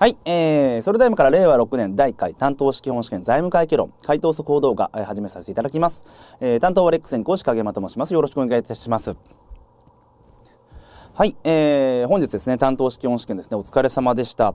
はい、えー、それでは今から令和6年第1回担当式本試験財務会議論回答速報動画、えー、始めさせていただきます。えー、担当はレックス専攻士影山と申します。よろしくお願いいたします。はい、えー、本日ですね、担当式本試験ですね、お疲れ様でした。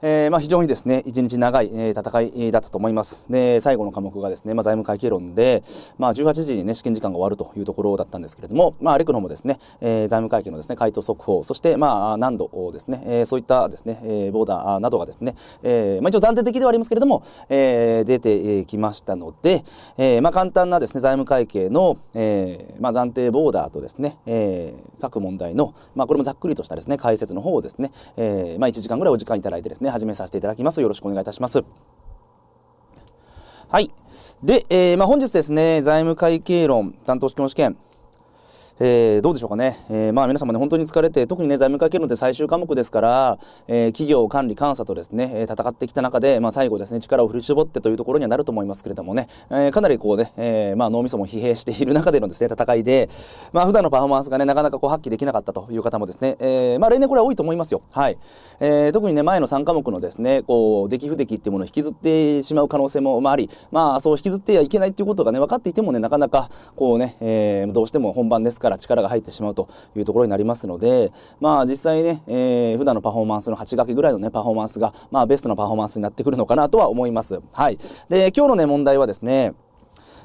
えー、まあ、非常にですね、一日長い、えー、戦いだったと思います。で、最後の科目がですね、まあ、財務会計論で、まあ、18時にね、試験時間が終わるというところだったんですけれども、まあ、レクの方もですね、えー、財務会計のですね、回答速報、そして、まあ、難度をですね、えー、そういったですね、えー、ボーダーなどがですね、えー、まあ、一応暫定的ではありますけれども、えー、出てきましたので、えー、まあ、簡単なですね、財務会計の、えー、まあ、暫定ボーダーとですね、えー、各問題の、まあ、これもざっくりとしたですね、解説の方をですね、えー、まあ、1時間ぐらいお時間いただいてですね、始めさせていただきます。ます。よろしくお願いいたします。はい。で、えー、まあ、本日ですね、財務会計論担当試験試験、えー、どうでしょうかね、えー、まあ皆様ね、本当に疲れて、特にね、財務会計論って最終科目ですから、えー、企業管理監査とですね、戦ってきた中で、まあ最後ですね、力を振り絞ってというところにはなると思いますけれどもね、えかなりこうね、えまあ脳みそも疲弊している中でのですね、戦いで、まあ普段のパフォーマンスがね、なかなかこう発揮できなかったという方もですね、えまあ例年これは多いと思いますよ。はい。え特にね、前の3科目のですね、こう、出来不出来っていうものを引きずってしまう可能性も、あ、り、まあそう引きずってはいけないっていうことがね、分かっていてもね、なかなかこうね、えどうしても本番ですからから力が入ってしまうまうというところになりますので、まあ実際ね、えー、普段のパフォーマンスの8掛けぐらいのね、パフォーマンスが、まあベストなパフォーマンスになってくるのかなとは思います。はい。で、今日のね、問題はですね、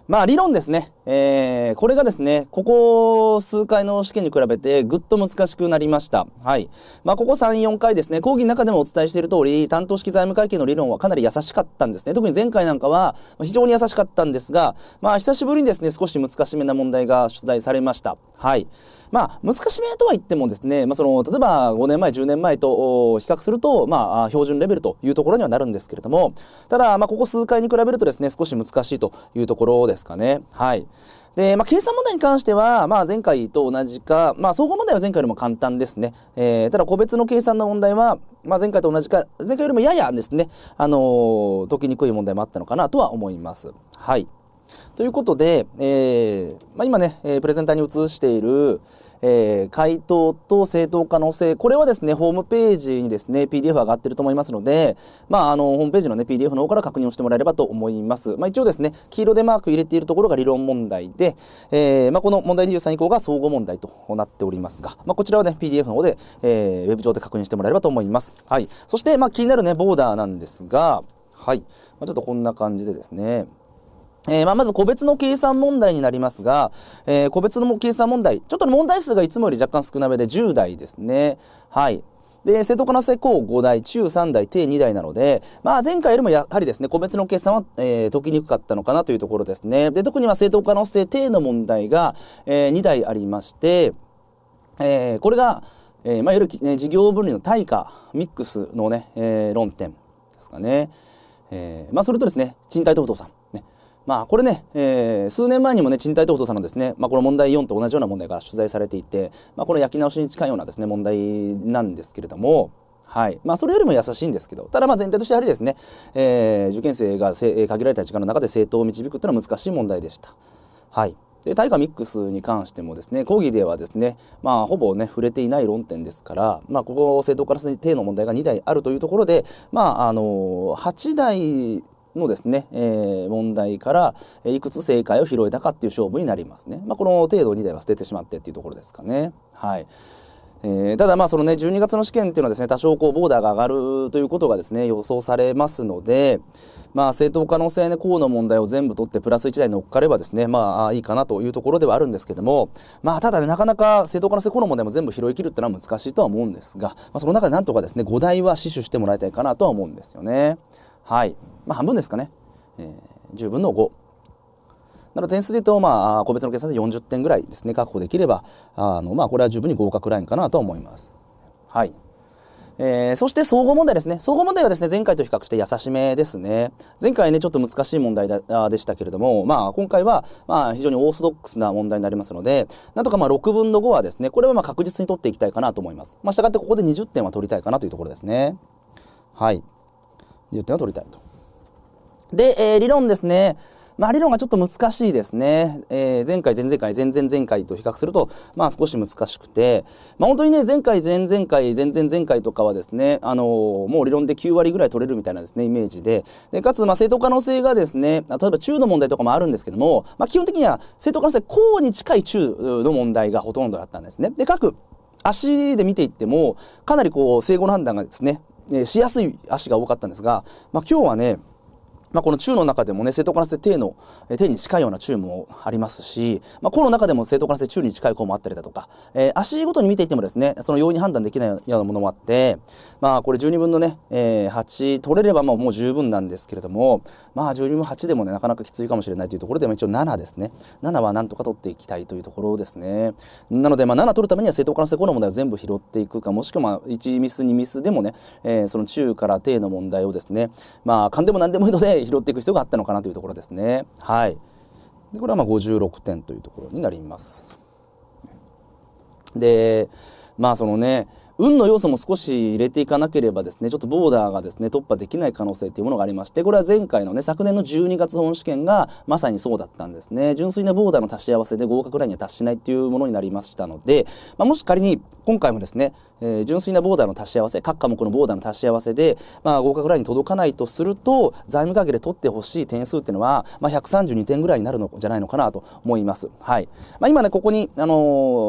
まあ理論ですね。えー、これがですね、ここ数回の試験に比べてぐっと難しくなりました。はい。まあここ3、4回ですね、講義の中でもお伝えしている通り、担当式財務会計の理論はかなり優しかったんですね。特に前回なんかは非常に優しかったんですが、まあ久しぶりにですね、少し難しめな問題が出題されました。はい。まあ、難しめとは言ってもですね、まあ、その、例えば5年前、10年前と比較すると、まあ、標準レベルというところにはなるんですけれども、ただ、まあ、ここ数回に比べるとですね、少し難しいというところですかね。はい。で、まあ、計算問題に関しては、まあ、前回と同じか、まあ、総合問題は前回よりも簡単ですね。えー、ただ、個別の計算の問題は、まあ、前回と同じか、前回よりもややですね、あのー、解きにくい問題もあったのかなとは思います。はい。ということで、えー、まあ、今ね、えプレゼンターに移している、えー、回答と正当可能性、これはですね、ホームページにですね、PDF 上がってると思いますので、まあ、あの、ホームページのね、PDF の方から確認をしてもらえればと思います。まあ、一応ですね、黄色でマーク入れているところが理論問題で、えー、まあ、この問題23以降が総合問題となっておりますが、まあ、こちらはね、PDF の方で、えー、ウェブ上で確認してもらえればと思います。はい。そして、まあ、気になるね、ボーダーなんですが、はい。まあ、ちょっとこんな感じでですね、えー、まあ、まず個別の計算問題になりますが、えー、個別の計算問題、ちょっと問題数がいつもより若干少なめで10台ですね。はい。で、正当化な性項5台、中3台、定2台なので、まあ前回よりもやはりですね、個別の計算は、えー、解きにくかったのかなというところですね。で、特には正当化の性定の問題が、えー、2台ありまして、えー、これが、えー、まあいわゆる、ね、事業分離の対価、ミックスのね、えー、論点ですかね。えー、まあそれとですね、賃貸と不動産。まあこれね、えー、数年前にもね、賃貸等々さんのですね、まあこの問題4と同じような問題が取材されていて、まあこの焼き直しに近いようなですね、問題なんですけれども、はい。まあ、それよりも優しいんですけど、ただまあ全体としてやはりですね、えー、受験生が限られた時間の中で政党を導くというのは難しい問題でした。はい。で、対価ミックスに関してもですね、講義ではですね、まあ、ほぼね、触れていない論点ですから、まあ、ここ、政党から定の問題が2台あるというところで、まあ、あの、8台のですね、えー、問題からいくつ正解を拾えたかっていう勝負になりますね。まあ、この程度2台は捨ててしまってっていうところですかね。はい。えー、ただまあそのね12月の試験っていうのはですね多少こうボーダーが上がるということがですね予想されますのでまあ正当可能性ね項の問題を全部取ってプラス1台乗っかればですねまあいいかなというところではあるんですけどもまあただねなかなか正当可能性項の問題も全部拾い切るっていうのは難しいとは思うんですが、まあ、その中でなんとかですね5台は死守してもらいたいかなとは思うんですよねはいまあ半分ですかねえー、10分の5。なので点数で言うと、まあ、個別の計算で40点ぐらいですね、確保できれば、あの、まあ、これは十分に合格ラインかなと思います。はい。えー、そして総合問題ですね。総合問題はですね、前回と比較して優しめですね。前回ね、ちょっと難しい問題だでしたけれども、まあ、今回は、まあ、非常にオーソドックスな問題になりますので、なんとかまあ、6分の5はですね、これはまあ、確実に取っていきたいかなと思います。まあ、したがってここで20点は取りたいかなというところですね。はい。20点は取りたいと。で、えー、理論ですね。まあ、理論がちょっと難しいですね。えー、前回、前々回、前々前回と比較すると、まあ少し難しくて、まあ本当にね、前回、前々回、前々前回とかはですね、あのー、もう理論で9割ぐらい取れるみたいなですね、イメージで、でかつ、まあ正当可能性がですね、例えば中の問題とかもあるんですけども、まあ基本的には正当可能性、こうに近い中の問題がほとんどだったんですね。で、各足で見ていっても、かなりこう、整合の判断がですね、えー、しやすい足が多かったんですが、まあ今日はね、まあ、この中の中でもね、正当化性低の、低に近いような中もありますし、まあ、項の中でも正当化性中に近い項もあったりだとか、えー、足ごとに見ていてもですね、その容易に判断できないようなものもあって、まあ、これ12分のね、えー、8取れればもう十分なんですけれども、まあ、12分8でもね、なかなかきついかもしれないというところでも一応7ですね。7はなんとか取っていきたいというところですね。なので、まあ、7取るためには正当化性項の問題を全部拾っていくか、もしくはまあ、1ミス、2ミスでもね、えー、その中から低の問題をですね、まあ、勘でも何でもいいので拾っていく必要があったのかなというところですね。はい。でこれはまあ56点というところになります。で、まあそのね、運の要素も少し入れていかなければですね、ちょっとボーダーがですね、突破できない可能性というものがありまして、これは前回のね、昨年の12月本試験がまさにそうだったんですね。純粋なボーダーの足し合わせで合格ラインには達しないっていうものになりましたので、まあ、もし仮に今回もですね、えー、純粋なボーダーの足し合わせ、各科目のボーダーの足し合わせで、まあ、合格ラインに届かないとすると、財務関係で取ってほしい点数っていうのは、まあ、132点ぐらいになるのじゃないのかなと思います。はい。まあ、今ね、ここに、あの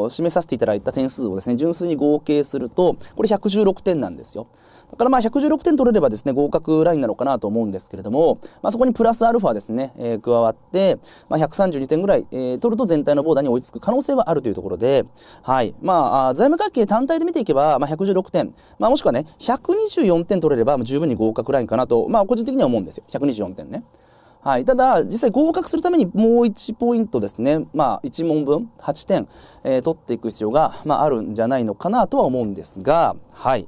ー、示させていただいた点数をですね、純粋に合計すると、これ116点なんですよ。だからまあ116点取れればですね、合格ラインなのかなと思うんですけれども、まあ、そこにプラスアルファですね、えー、加わって、まあ、132点ぐらい、えー、取ると全体のボーダーに追いつく可能性はあるというところで、はい。まあ、財務会計単体で見ていけば、まあ、116点、まあ、もしくはね、124点取れれば十分に合格ラインかなと、まあ、個人的には思うんですよ。124点ね。はい、ただ、実際合格するためにもう1ポイントですね、まあ、1問分8点、えー、取っていく必要が、まあ、あるんじゃないのかなとは思うんですが、はい。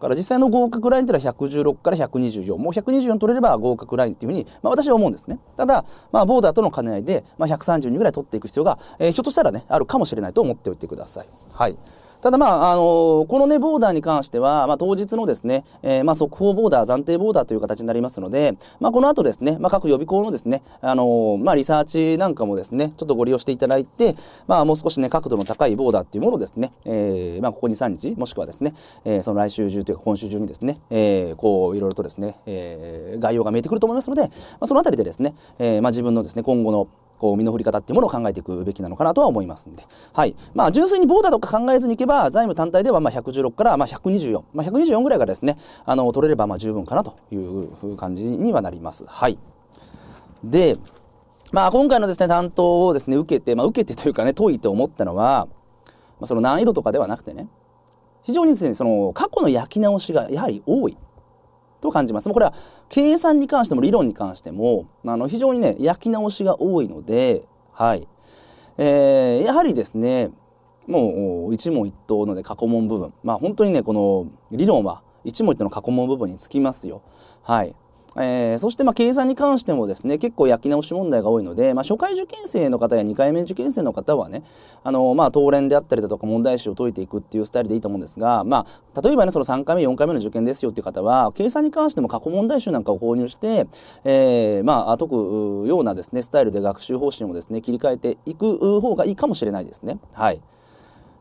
から実際の合格ラインというのは116から124もう124取れれば合格ラインっていうふうに、まあ、私は思うんですね。ただ、まあ、ボーダーとの兼ね合いで、まあ、132ぐらい取っていく必要が、えー、ひょっとしたらねあるかもしれないと思っておいてください。はい。ただまあ、あのー、このね、ボーダーに関しては、まあ、当日のですね、えー、まあ、速報ボーダー、暫定ボーダーという形になりますので、まあ、この後ですね、まあ、各予備校のですね、あのー、まあ、リサーチなんかもですね、ちょっとご利用していただいて、まあ、もう少しね、角度の高いボーダーっていうものをですね、えー、まあ、ここ2、3日、もしくはですね、えー、その来週中というか今週中にですね、えー、こう、いろいろとですね、えー、概要が見えてくると思いますので、まあ、そのあたりでですね、えー、まあ、自分のですね、今後の、こう身の振り方っていうものを考えていくべきなのかなとは思いますんで、はい。まあ、純粋にボーダーとか考えずにいけば財務単体ではまあ116からまあ124、まあ、124ぐらいがですねあの取れればまあ十分かなという感じにはなります。はい。でまあ、今回のですね担当をですね受けて、まあ、受けてというかね解いて思ったのは、まあ、その難易度とかではなくてね非常にですねその過去の焼き直しがやはり多い。と感じます。これは計算に関しても理論に関してもあの非常にね焼き直しが多いので、はいえー、やはりですねもう一問一答の、で、過去問部分まあ本当にねこの理論は一問一答の過去問部分につきますよ。はいえー、そしてまあ計算に関してもですね結構焼き直し問題が多いので、まあ、初回受験生の方や2回目受験生の方はねあの、まあ、答練であったりだとか問題集を解いていくっていうスタイルでいいと思うんですが、まあ、例えばねその3回目4回目の受験ですよっていう方は計算に関しても過去問題集なんかを購入して、えー、まあ解くようなですねスタイルで学習方針をですね切り替えていく方がいいかもしれないですね。はい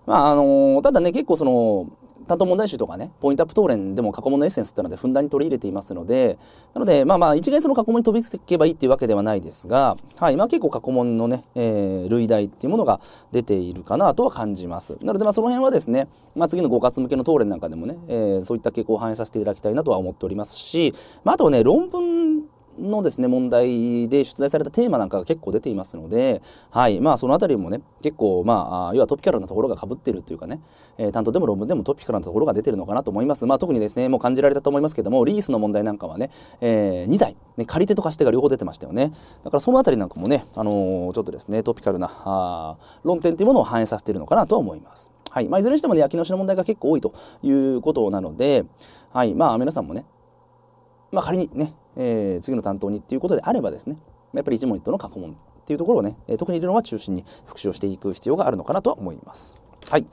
まああのただね結構その担当問題集とかね、ポイントアップ答練でも過去問のエッセンスってのでふんだんに取り入れていますので、なので、まあまあ、一元その過去問に飛びつけばいいっていうわけではないですが、はい、まあ結構過去問のね、えー、類題っていうものが出ているかなとは感じます。なので、まあその辺はですね、まあ次の5月向けの答練なんかでもね、えー、そういった傾向を反映させていただきたいなとは思っておりますし、まああとね、論文のですね問題で出題されたテーマなんかが結構出ていますので、はい。まあ、その辺りもね結構、まあ、要はトピカルなところがかぶってるというかね、えー、担当でも論文でもトピカルなところが出てるのかなと思います、まあ、特にですねもう感じられたと思いますけどもリースの問題なんかはね、えー、2台、ね、借り手と貸し手が両方出てましたよね。だからその辺りなんかもね、あのー、ちょっとですねトピカルなあ論点というものを反映させているのかなとは思います。はい。まあ、いずれにしてもね、焼き直しの問題が結構多いということなので、はい。まあ、皆さんもね、まあ、仮にね、えー、次の担当にっていうことであればですねやっぱり一問一答の過去問っていうところをね特に理論は中心に復習をしていく必要があるのかなとは思います。はい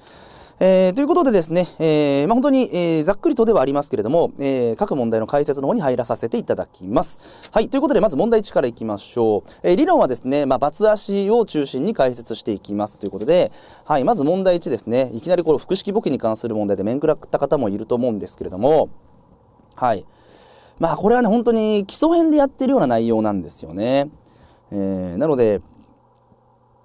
えー、ということでですね、えーまあ、本当に、えー、ざっくりとではありますけれども、えー、各問題の解説の方に入らさせていただきます。はい、ということでまず問題1からいきましょう。えー、理論はですね、まあ、バツ足を中心に解説していきますということで、はい、まず問題1ですね、いきなりこの複式簿記に関する問題で面食らった方もいると思うんですけれども、はい。まあこれはね、本当に基礎編でやってるような内容なんですよね。えー、なので、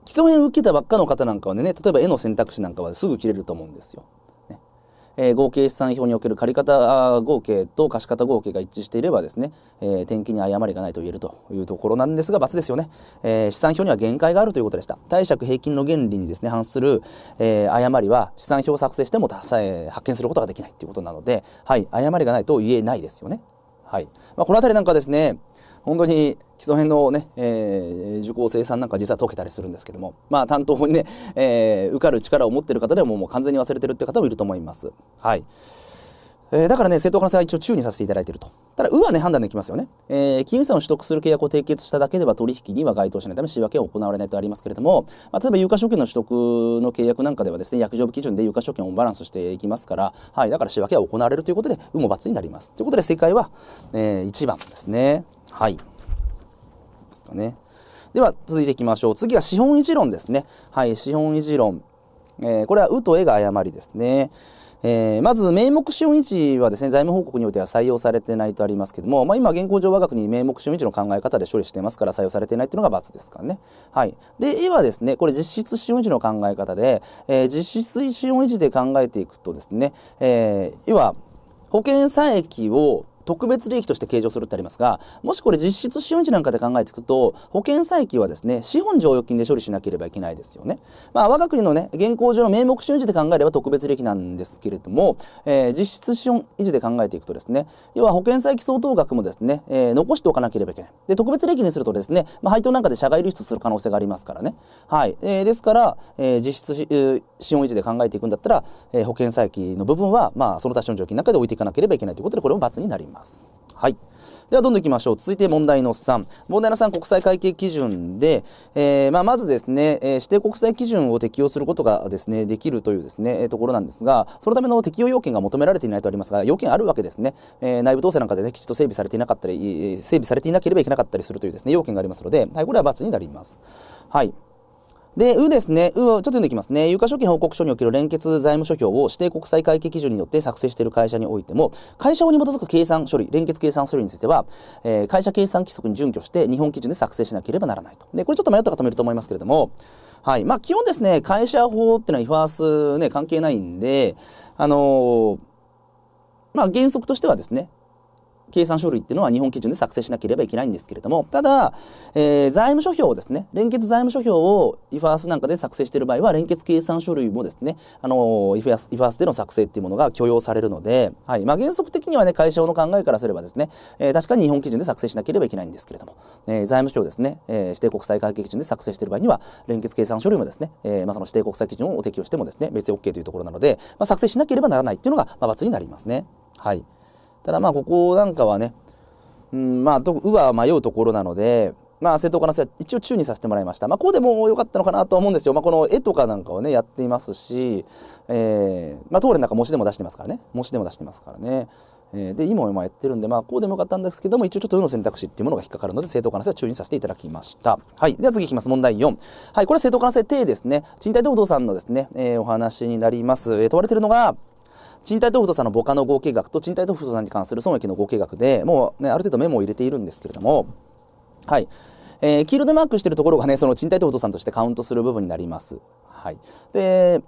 基礎編受けたばっかの方なんかはね、例えば絵の選択肢なんかはすぐ切れると思うんですよ。ねえー、合計資産表における借方合計と貸方合計が一致していればですね、えー、転記に誤りがないと言えるというところなんですが、×ですよね。えー、資産表には限界があるということでした。貸借平均の原理にですね、反する、えー、誤りは資産表を作成してもさえ発見することができないということなので、はい、誤りがないと言えないですよね。はい。まあ、この辺りなんかですね、本当に基礎編のね、えー、受講生さんなんか実は解けたりするんですけども、まあ担当にね、えー、受かる力を持ってる方でももう完全に忘れてるって方もいると思います。はい。えー、だからね、正当化性は一応注意にさせていただいていると。ただ、うはね、判断できますよね。えー、金融資産を取得する契約を締結しただけでは取引には該当しないため仕分けは行われないとありますけれども、まあ、例えば有価証券の取得の契約なんかではですね、約定基準で有価証券をバランスしていきますから、はい、だから仕分けは行われるということで、うも罰になります。ということで、正解は、えー、1番ですね。はい。ですかね。では、続いていきましょう。次は資本維持論ですね。はい、資本維持論。えー、これは、うとえが誤りですね。えー、まず名目資本位置はですね財務報告においては採用されてないとありますけども、まあ、今現行上我が国名目資本位置の考え方で処理していますから採用されていないというのが×ですからね。はい、で絵はですねこれ実質資本位置の考え方で、えー、実質資本維持で考えていくとですね、えー、要は保険差益を特別利益として計上するってありますが、もしこれ実質資本値なんかで考えていくと、保険債益はですね、資本剰余金で処理しなければいけないですよね。まあ、我が国のね、現行上の名目資本値で考えれば特別利益なんですけれども、えー、実質資本維持で考えていくとですね、要は保険債益相当額もですね、えー、残しておかなければいけない。で、特別利益にするとですね、まあ、配当なんかで社外流出する可能性がありますからね。はい。えー、ですから、えー、実質、資本維持で考えていくんだったら、えー、保険債益の部分は、まあ、その他資本剰余金の中で置いていかなければいけないということで、これも×になります。はい。ではどんどんいきましょう。続いて問題の3。問題の3、国際会計基準で、えー、まあ、まずですね、えー、指定国際基準を適用することがですね、できるというですね、え、ところなんですが、そのための適用要件が求められていないとありますが、要件あるわけですね。え、内部統制なんかで、ね、きちっと整備されていなかったり、整備されていなければいけなかったりするというですね、要件がありますので、はい、これは×になります。はい。で、うですね、うちょっと読んでいきますね。有価証券報告書における連結財務諸表を指定国際会計基準によって作成している会社においても、会社法に基づく計算処理、連結計算処理については、えー、会社計算規則に準拠して日本基準で作成しなければならないと。で、これちょっと迷った方もいると思いますけれども、はい。まあ、基本ですね、会社法っていうのはイファースね、関係ないんで、あのー、まあ、原則としてはですね、計算書類っていうのは日本基準で作成しなければいけないんですけれども、ただ、えー、財務諸表をですね、連結財務諸表を IFAS なんかで作成している場合は、連結計算書類もですね、あの、IFAS, IFAS での作成っていうものが許容されるので、はい。まあ、原則的にはね、会社の考えからすればですね、えー、確かに日本基準で作成しなければいけないんですけれども、えー、財務諸表ですね、えー、指定国際会計基準で作成している場合には、連結計算書類もですね、えー、まあ、その指定国際基準を適用してもですね、別に OK というところなので、まあ、作成しなければならないっていうのが、まあ、罰になりますね。はい。ただまあここなんかはね、うん、まあ、うは迷うところなので、まあ、正当化なせ一応注意させてもらいました。まあ、こうでもよかったのかなと思うんですよ。まあ、この絵とかなんかをね、やっていますし、えー、まあ、当連なんか模試でも出してますからね。模試でも出してますからね。えー、で、今もやってるんで、まあ、こうでもよかったんですけども、一応ちょっとうの選択肢っていうものが引っかかるので、正当化なせは注意させていただきました。はい。では次いきます。問題4。はい。これ正当化なせ定ですね。賃貸と不動産のですね、えー、お話になります。えー、問われてるのが、賃貸と不動産の母価の合計額と賃貸と不動産に関する損益の合計額でもう、ね、ある程度メモを入れているんですけれども、はい。えー、黄色でマークしているところがね、その賃貸と不動産としてカウントする部分になります。はい。で、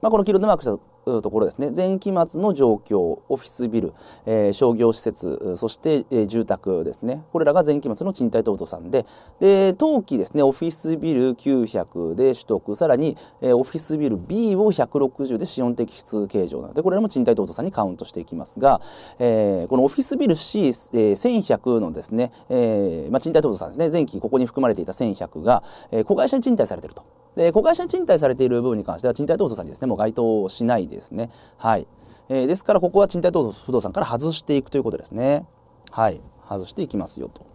まあ、この黄色でマークしたところですね。前期末の状況オフィスビル、えー、商業施設そして、えー、住宅ですね。これらが前期末の賃貸等々さんで。で当期ですねオフィスビル900で取得さらに、えー、オフィスビル B を160で資本的質計上なのでこれらも賃貸等々さんにカウントしていきますが、えー、このオフィスビル C、えー、1100のですね、えーまあ、賃貸等々さんですね。前期ここに含まれていた1100が、えー、子会社に賃貸されていると。で、子会社に賃貸されている部分に関しては、賃貸等々さんにですね、もう該当しないですね。はい。えー、ですから、ここは賃貸等不動産から外していくということですね。はい。外していきますよと。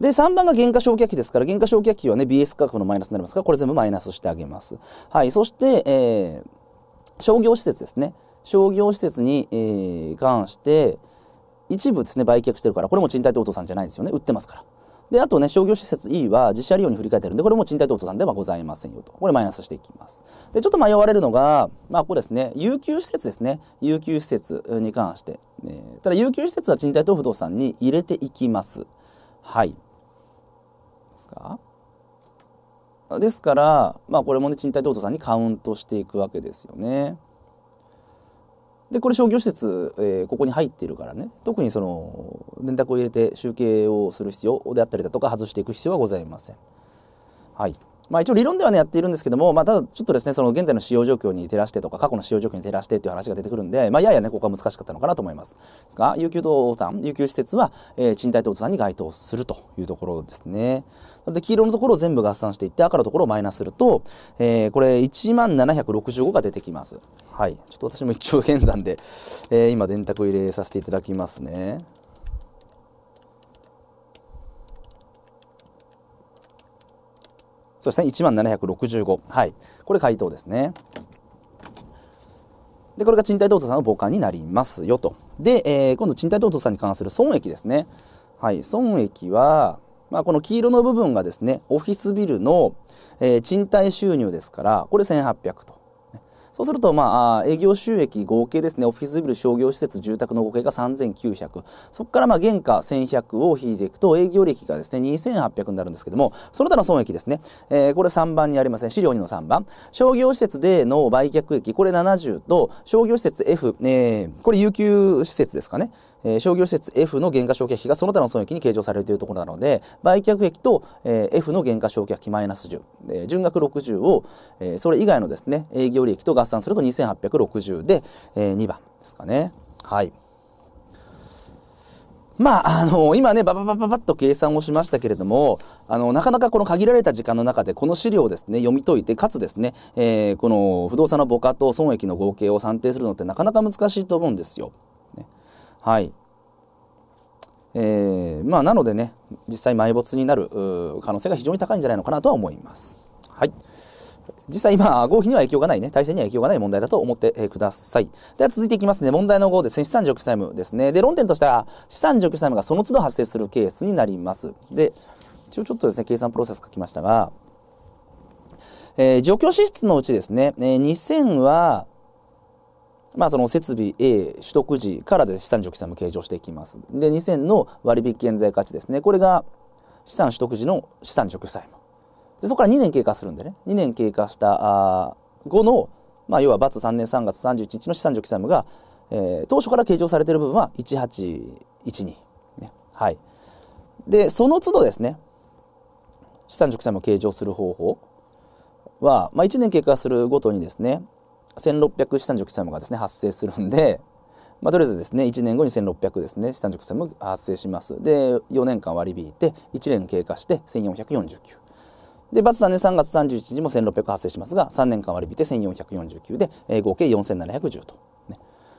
で、3番が原価償却費ですから、原価償却費はね、BS 価格のマイナスになりますから、これ全部マイナスしてあげます。はい。そして、えー、商業施設ですね商業施設に、えー、関して一部ですね売却してるからこれも賃貸等々さんじゃないですよね売ってますからであとね商業施設 E は自社利用に振り返ってるんでこれも賃貸等々さんではございませんよと。これマイナスしていきます。でちょっと迷われるのがまあここですね。有給施設ですね。有給施設に関して、えー、ただ有給施設は賃貸等不動産に入れていきます。はい。ですか？ですから、まあ、これもね賃貸等々さんにカウントしていくわけですよね。でこれ商業施設、えー、ここに入っているからね特にその電卓を入れて集計をする必要であったりだとか外していく必要はございません。はいまあ、一応理論ではねやっているんですけども、まあ、ただちょっとですねその現在の使用状況に照らしてとか過去の使用状況に照らしてっていう話が出てくるんで、まあ、ややねここは難しかったのかなと思います。ですが有給動産有給施設は、えー、賃貸等さんに該当するというところですね。で黄色のところを全部合算していって赤のところをマイナスすると、えー、これ1万765が出てきます。はい、ちょっと私も一応現算で、えー、今電卓入れさせていただきますね。そうですね、1万765。はい。これ回答ですね。で、これが賃貸等々さんの母価になりますよと。で、えー、今度賃貸等々さんに関する損益ですね。はい。損益は、まあ、この黄色の部分がですね、オフィスビルの、えー、賃貸収入ですから、これ1800と。そうすると、まあ、営業収益合計ですね、オフィスビル、商業施設、住宅の合計が3900。そこから、まあ、原価1100を引いていくと、営業利益がですね、2800になるんですけども、その他の損益ですね、えー、これ3番にありません、資料2の3番。商業施設での売却益、これ70と、商業施設 F、えー、これ有給施設ですかね。えー、商業施設 F の原価償却費がその他の損益に計上されるというところなので、売却益と、えー、F の原価償却費マイナス10、えー、純額60を、えー、それ以外のですね、営業利益と合算すると2860で、えー、2番ですかね。はい。まあ、あの、今ね、ばばばばばっと計算をしましたけれども、あの、なかなかこの限られた時間の中で、この資料をですね、読み解いて、かつですね、えー、この不動産の母価と損益の合計を算定するのってなかなか難しいと思うんですよ。はい。えー、まあなのでね実際埋没になる可能性が非常に高いんじゃないのかなとは思います。はい。実際今、合否には影響がないね、体制には影響がない問題だと思ってください。では続いていきますね。問題の5ですね、資産除去債務ですね。で、論点としては、資産除去債務がその都度発生するケースになります。で、一応ちょっとですね、計算プロセス書きましたが、えー、除去支出のうちですね、えー、2000は、まあ、その設備 A 取得時からで資産除去債務計上していきます。で、2000の割引現在価値ですね。これが資産取得時の資産除去債務。で、そこから2年経過するんでね、2年経過した後の、まあ、要は罰3年3月31日の資産除去債務が、えー、当初から計上されている部分は1812。ね、はい。で、その都度ですね、資産除去債務計上する方法は、まあ、1年経過するごとにですね、1600資産除去債務がですね発生するんで、まあ、とりあえずですね1年後に1600ですね資産除去債務が発生します。で4年間割り引いて1年経過して1449で罰3年3月31日も1600発生しますが3年間割り引いて1449で、えー、合計4710と。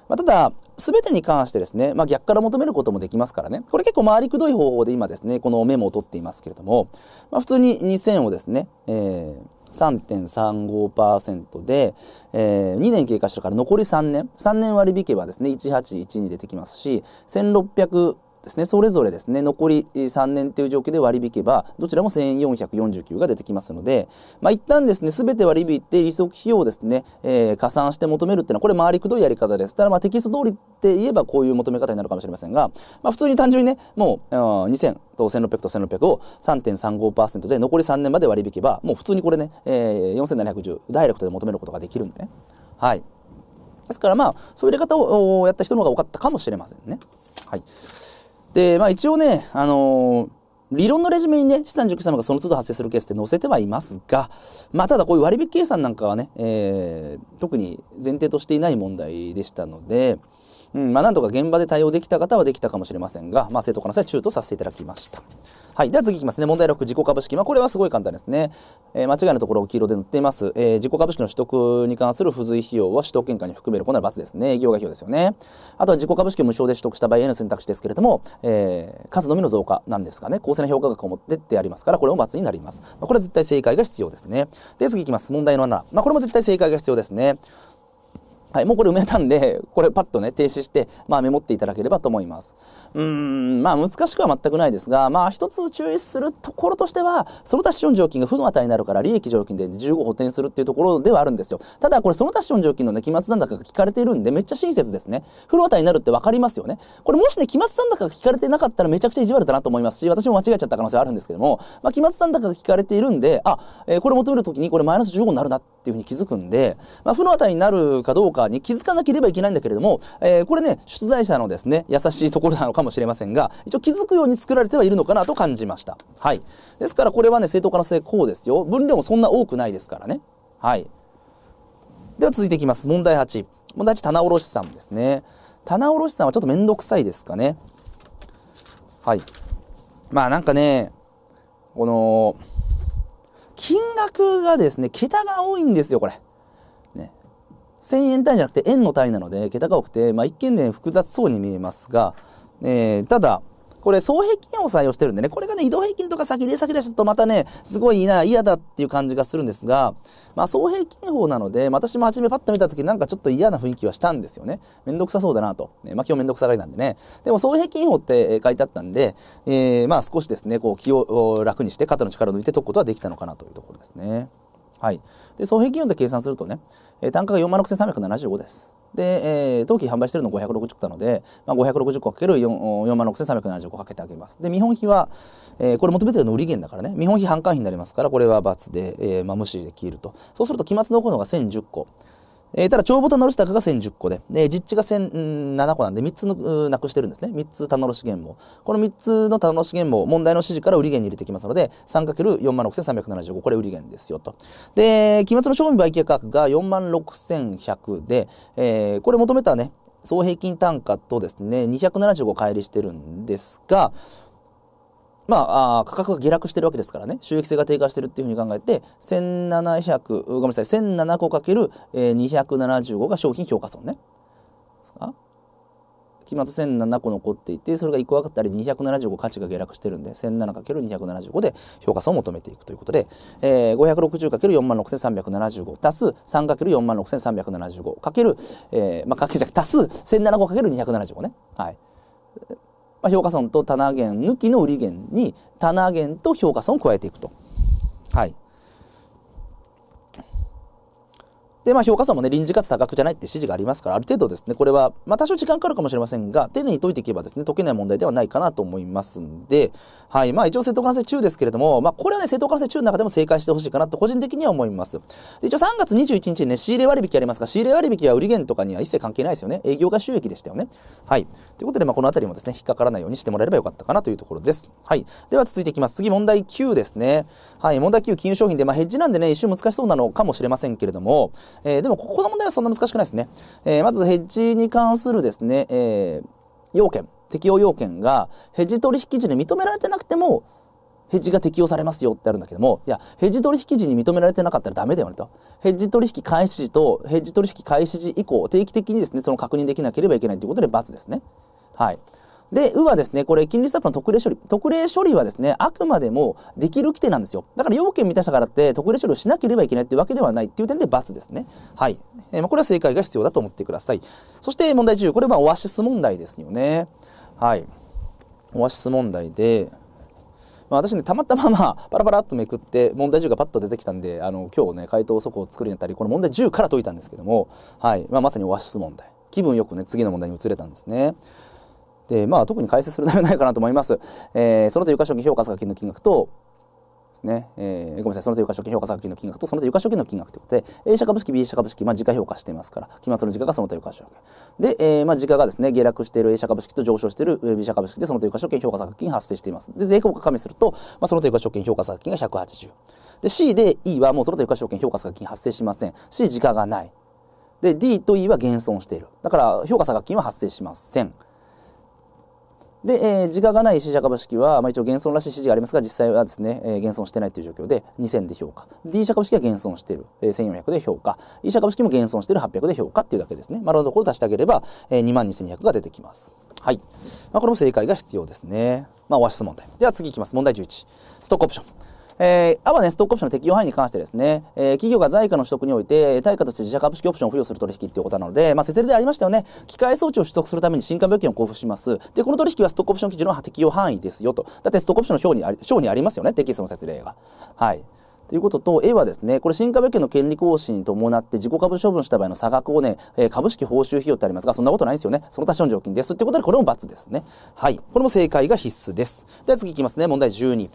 まあ、ただ、すべてに関してですね、まあ、逆から求めることもできますからね、これ結構回りくどい方法で今ですね、このメモを取っていますけれども、まあ、普通に2000をですね、えー、3.35%で、えー、2年経過してから残り3年。3年割引けばですね181に出てきますし1600ですね。それぞれですね。残り3年という状況で割り引けばどちらも1449が出てきますので、まあ、一旦ですね全て割り引いて利息費用をですね、えー、加算して求めるっていうのはこれ回りくどいやり方です。ただまあテキスト通りって言えばこういう求め方になるかもしれませんが、まあ、普通に単純にねもう2000と1600と1600を3.35%で残り3年まで割り引けばもう普通にこれね、えー、4710ダイレクトで求めることができるんでね。はい。ですからまあそういう入れ方をやった人の方が多かったかもしれませんね。はい。で、まあ一応ね、あのー、理論のレジュメにね、資産塾様がその都度発生するケースって載せてはいますが、まあただこういう割引計算なんかはね、えー、特に前提としていない問題でしたので、うんまあ、なんとか現場で対応できた方はできたかもしれませんが、まあ、正当化の際中途させていただきました。はい。では次いきますね。問題6、自己株式。まあ、これはすごい簡単ですね。えー、間違いのところを黄色で塗っています。えー、自己株式の取得に関する付随費用は取得権下に含める。これは罰ですね。営業が費用ですよね。あとは自己株式を無償で取得した場合への選択肢ですけれども、えー、数のみの増加なんですがね、公正な評価額を持ってってありますから、これも罰になります。まあ、これは絶対正解が必要ですね。で、次いきます。問題の7。まあ、これも絶対正解が必要ですね。はい、もうこれ埋めたんで、これパッとね、停止して、まあメモっていただければと思います。うん、まあ難しくは全くないですが、まあ一つ注意するところとしては、その他資本常金が負の値になるから利益常金で15補填するっていうところではあるんですよ。ただこれその他資本常金のね、期末残高が聞かれているんで、めっちゃ親切ですね。負の値になるって分かりますよね。これもしね、期末残高が聞かれてなかったらめちゃくちゃ意地悪だなと思いますし、私も間違えちゃった可能性はあるんですけども、まあ期末残高が聞かれているんで、あ、えー、これ求めるときにこれマイナス15になるなってっていうふうに気づくんで、まあ負の値になるかどうかに気づかなければいけないんだけれども、えー、これね、出題者のですね、優しいところなのかもしれませんが、一応気づくように作られてはいるのかなと感じました。はい。ですからこれはね、正当化の性こうですよ。分量もそんな多くないですからね。はい。では続いていきます。問題8。問題8、棚卸さんですね。棚卸さんはちょっとめんどくさいですかね。はい。まあなんかね、この、金額がですね、桁が多いんですよ、これ。1000円単位じゃなくて円の単位なので桁が多くて、まあ、一見で複雑そうに見えますが、えー、ただこれ総平均を採用してるんでねこれがね移動平均とか先例先出したとまたねすごいいいな嫌だっていう感じがするんですが、まあ、総平均法なので、私も初めパッと見た時なんかちょっと嫌な雰囲気はしたんですよね。めんどくさそうだなと、まあ、今日めんどくさがりなんでね。でも総平均法って書いてあったんで、えー、まあ少しですねこう気を楽にして肩の力を抜いて解くことはできたのかなというところですね。はい。で総平均法で計算するとねえ、単価が46,375です。で、えー、当期販売してるの560個なので、まあ、560個かける4万6375かけてあげます。で、見本費は、えー、これ求めてるの売り減だからね、見本費販管費になりますから、これは×で、えーまあ、無視できると。そうすると、期末残るのが1010個。えー、ただ、帳簿棚卸高が1010個で、で実地が1007個なんで、3つのなくしてるんですね。3つ棚卸減簿。この3つの棚卸減簿、問題の指示から売り減に入れてきますので、3×4 万6375、これ売り減ですよと。で、期末の賞味売却価格が4万6100で、えー、これ求めたね、総平均単価とですね、275乖離してるんですが、まあ、あ価格が下落してるわけですからね。収益性が低下してるっていうふうに考えて1700ごめんなさい。1007個かける275が商品評価損ね。ですか？期末1007個残っていてそれが1個あたり275価値が下落してるんで 1007×275 で評価損を求めていくということで、えー、560×46375 足す 3×46375 かける、えー、まあかけじゃ足す1007個かける275ね。はい。まあ、評価損と棚減抜きの売り減に棚減と評価損を加えていくと。はい。で、まあ、評価差もね、臨時かつ多額じゃないって指示がありますから、ある程度ですね、これは、まあ、多少時間かかるかもしれませんが、丁寧に解いていけばですね、解けない問題ではないかなと思いますんで、はい。まあ、一応、正当関性中ですけれども、まあ、これはね、正当関性中の中でも正解してほしいかなと、個人的には思います。一応、3月21日にね、仕入れ割引ありますが、仕入れ割引は売り減とかには一切関係ないですよね。営業が収益でしたよね。はい。ということで、まあ、このあたりもですね、引っかからないようにしてもらえればよかったかなというところです。はい。では、続いていきます。次、問題9ですね。はい。問題9、金融商品で、まあ、ヘッジなんでね、一瞬難しそうなのかもしれませんけれども、えー、でも、ここの問題はそんな難しくないですね。えー、まずヘッジに関するですね、えー、要件、適用要件がヘッジ取引時に認められてなくても、ヘッジが適用されますよってあるんだけども、いや、ヘッジ取引時に認められてなかったらダメだよねと。ヘッジ取引開始時とヘッジ取引開始時以降、定期的にですね、その確認できなければいけないということで×ですね。はい。で、うはですね、これ、金利スタッフの特例処理。特例処理はですね、あくまでもできる規定なんですよ。だから要件満たしたからって特例処理をしなければいけないっていうわけではないっていう点で×ですね。はい。えー、まあ、これは正解が必要だと思ってください。そして問題10、これはオアシス問題ですよね。はい。オアシス問題で、まあ、私ね、たまたままあ、パラパラっとめくって、問題10がパッと出てきたんで、あの、今日ね、回答速報を作るにあたり、この問題10から解いたんですけども、はい。まあ、まさにオアシス問題。気分よくね、次の問題に移れたんですね。で、まあ、特に解説する内容ないかなと思います。えー、その他有価証券評価差金の金額と、ですね、えー、ごめんなさい、その他有価証券評価差金の金額と、その他有価証券の金額ということで、A 社株式、B 社株式、まあ、時価評価していますから、期末の時価がその他有価証券。で、えー、まあ、時価がですね、下落している A 社株式と上昇している B 社株式で、その他有価証券評価差額金発生しています。で、税効果加味すると、まあ、その他有価証券評価差額金が180。で、C で E はもうその他有価証券評価差額金発生しません。C 時価がない。で、D と E は減損している。だから、評価差額金は発生しません。で、えー、時価がない C 社株式は、まあ、一応減損らしい指示がありますが、実際はですね、えー、減損してないという状況で2000で評価。D 社株式は減損している、えー、1400で評価。E 社株式も減損している800で評価っていうだけですね。丸のところ足してあげれば、えー、22,200が出てきます。はい。まあ、これも正解が必要ですね。まあ、オアシス問題。では次いきます。問題11。ストックオプション。えー、あはね、ストックオプションの適用範囲に関してですね、えー、企業が在価の取得において、対価として自社株式オプションを付与する取引っていうことなので、まあ、説明でありましたよね。機械装置を取得するために新株券を交付します。で、この取引はストックオプション基準の適用範囲ですよと。だってストックオプションの表にあり表にありますよね、テキストの説明が。はい。ということと、A はですね、これ新株券の権利行使に伴って自己株処分した場合の差額をね、えー、株式報酬費用ってありますが、そんなことないんですよね。その他資本料金です。ってことで、これも×ですね。はい。これも正解が必須です。では次いきますね。問題12。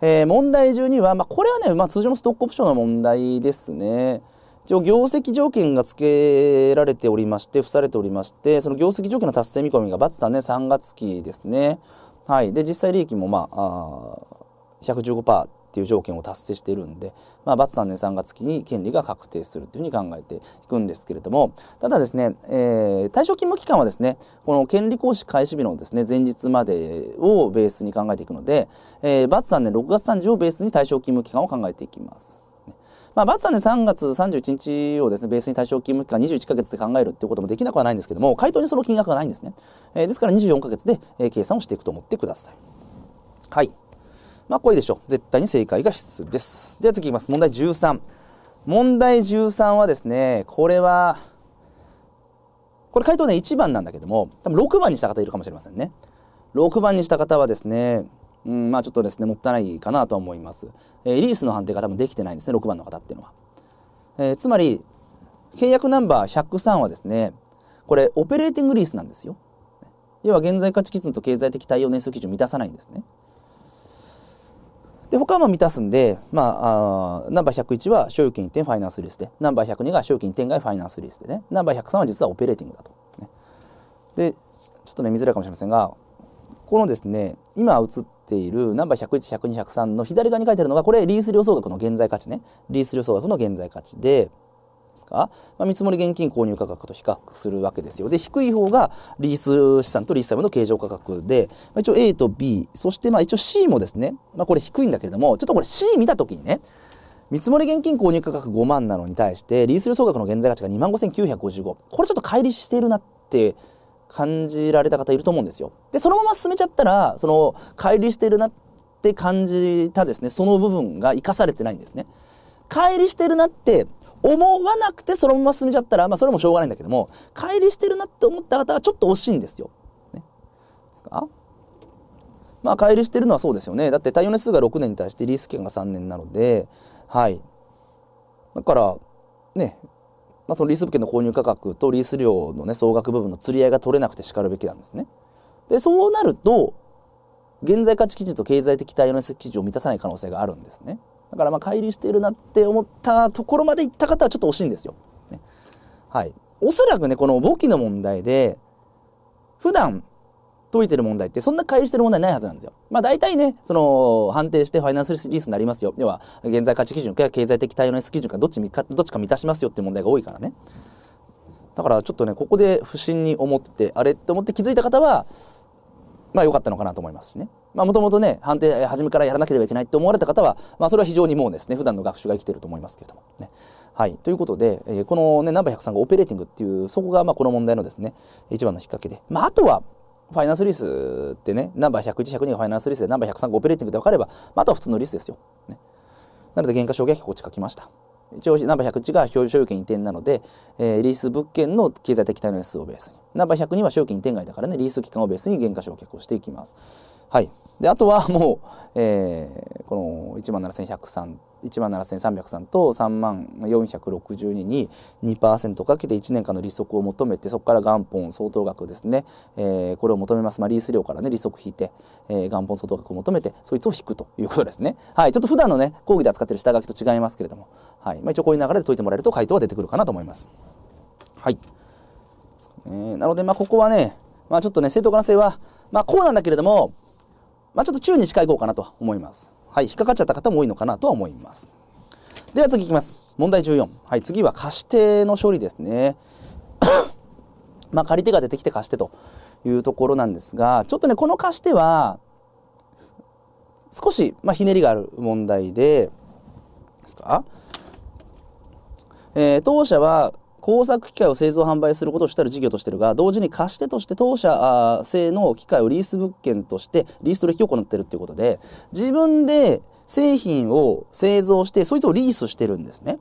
えー、問題12は、まあ、これはね、まあ、通常のストックオプションの問題ですね。一応、業績条件が付けられておりまして、付されておりまして、その業績条件の達成見込みが×だね、3月期ですね。はい。で、実際利益も、まあ、あ115%っていう条件を達成しているんで、まあ、罰3年3月期に権利が確定するというふうに考えていくんですけれどもただですね、えー、対象勤務期間はですねこの権利行使開始日のですね前日までをベースに考えていくので、えー、罰3年6月3日をベースに対象勤務期間を考えていきます。まあ、バツさんで3月31日をですね、ベースに対象勤務期間21ヶ月で考えるっていうこともできなくはないんですけども、回答にその金額がないんですね。えー、ですから24ヶ月で、えー、計算をしていくと思ってください。はい。まあ、これでしょう。絶対に正解が必須です。では次いきます。問題13。問題13はですね、これは、これ回答ね、1番なんだけども、多分6番にした方いるかもしれませんね。6番にした方はですね、うん、まあちょっとですね、もったいないかなと思います。えー、リースの判定が多分できてないんですね、6番の方っていうのは。えー、つまり、契約ナンバー103はですね、これ、オペレーティングリースなんですよ。要は現在価値基準と経済的対応年数基準を満たさないんですね。で、他も満たすんで、まあ、あナンバー101は所有権移転ファイナンスリースで、ナンバー102が所有権移転外ファイナンスリースでね、ナンバー103は実はオペレーティングだと。ね、で、ちょっとね、見づらいかもしれませんが、このですね、今映っているナンバー101、102、103の左側に書いてあるのが、これリース料総額の現在価値ね。リース料総額の現在価値で、ですか、まあ、見積もり現金購入価格と比較するわけですよ。で、低い方がリース資産とリース債務の計上価格で、まあ、一応 A と B、そしてまあ一応 C もですね、まあ、これ低いんだけれども、ちょっとこれ C 見たときにね、見積もり現金購入価格5万なのに対して、リース料総額の現在価値が2万5955。これちょっと乖離しているなって感じられた方いると思うんですよ。で、そのまま進めちゃったら、その乖離してるなって感じたですね、その部分が生かされてないんですね。乖離してるなって思わなくてそのまま進めちゃったら、まあ、それもしょうがないんだけども乖離してるなって思った方はちょっと惜しいんですよ。ね、ですか？まあ乖離してるのはそうですよね。だって対応年数が6年に対してリース期間が3年なのではいだからねまあ、そのリース物件の購入価格とリース料のね総額部分の釣り合いが取れなくてしかるべきなんですね。でそうなると現在価値基準と経済的対応年数基準を満たさない可能性があるんですね。だからまあ乖離しているなって思ったところまで行った方はちょっと惜しいんですよ。ね、はい。おそらくね、この簿記の問題で、普段解いてる問題ってそんな乖離してる問題ないはずなんですよ。まあ大体ね、その判定してファイナンスリースになりますよ。要は現在価値基準か経済的対応年数基準かどっちかどっちか満たしますよっていう問題が多いからね。だからちょっとね、ここで不審に思って、あれって思って気づいた方は、まあ良かったのかなと思いますしね。まあもともとね、判定初めからやらなければいけないって思われた方は、まあそれは非常にもうですね、普段の学習が生きてると思いますけれどもね。はい。ということで、えー、このね、ナンバー103がオペレーティングっていう、そこがまあこの問題のですね、一番の引っ掛けで。まああとは、ファイナンスリースってね、ナンバー101、102がファイナンスリースで、ナンバー103がオペレーティングで分かれば、まあ、あとは普通のリスですよ。ね、なので、原価償却こっち書きました。一応ナンバー101が所有権移転なので、えー、リース物件の経済的対応数をベースに。ナンバー102は所有権移転外だからね、リース期間をベースに減価償却をしていきます。はい。で、あとはもう、えー、この17,103、17,303と34,462に2%かけて1年間の利息を求めて、そこから元本相当額ですね、えー、これを求めます。まあ、リース料からね、利息引いて、えー、元本相当額を求めて、そいつを引くということですね。はい。ちょっと普段のね、講義で扱ってる下書きと違いますけれども、はい。まあ、一応こういう流れで解いてもらえると回答は出てくるかなと思います。はい。えー、なので、まあ、ここはね、まあ、ちょっとね、正当化性は、まあ、こうなんだけれども、まあ、ちょっと中に近いこうかなと思います。はい、引っかかっちゃった方も多いのかなとは思います。では次いきます。問題14。はい、次は貸し手の処理ですね。まあ、借り手が出てきて貸し手というところなんですが、ちょっとね、この貸し手は、少し、まあ、ひねりがある問題で、ですか、えー、当社は工作機械を製造販売することを主たる事業としてるが同時に貸し手として当社製の機械をリース物件としてリース取引を行っているということで自分で製品を製造してそいつをリースしてるんですね。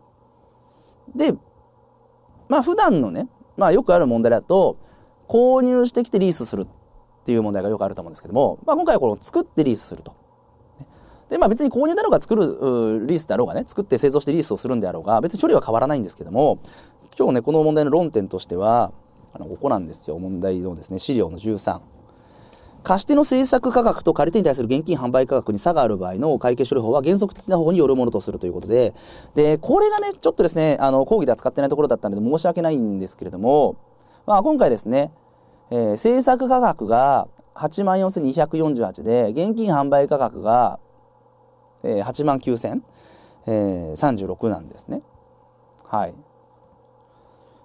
でまあ普段のね、まあ、よくある問題だと購入してきてリースするっていう問題がよくあると思うんですけども、まあ、今回はこの作ってリースすると。でまあ別に購入だろうが作るリースだろうがね作って製造してリースをするんであろうが別に処理は変わらないんですけども今日ねこの問題の論点としてはあのここなんですよ問題のですね資料の13貸し手の制作価格と借り手に対する現金販売価格に差がある場合の会計処理法は原則的な方法によるものとするということで、で、これがね、ちょっとですね、あの、講義では使ってないところだったので申し訳ないんですけれども、まあ今回ですね、えー、制作価格が8万4248で、現金販売価格が、えー、89,036なんですね。はい。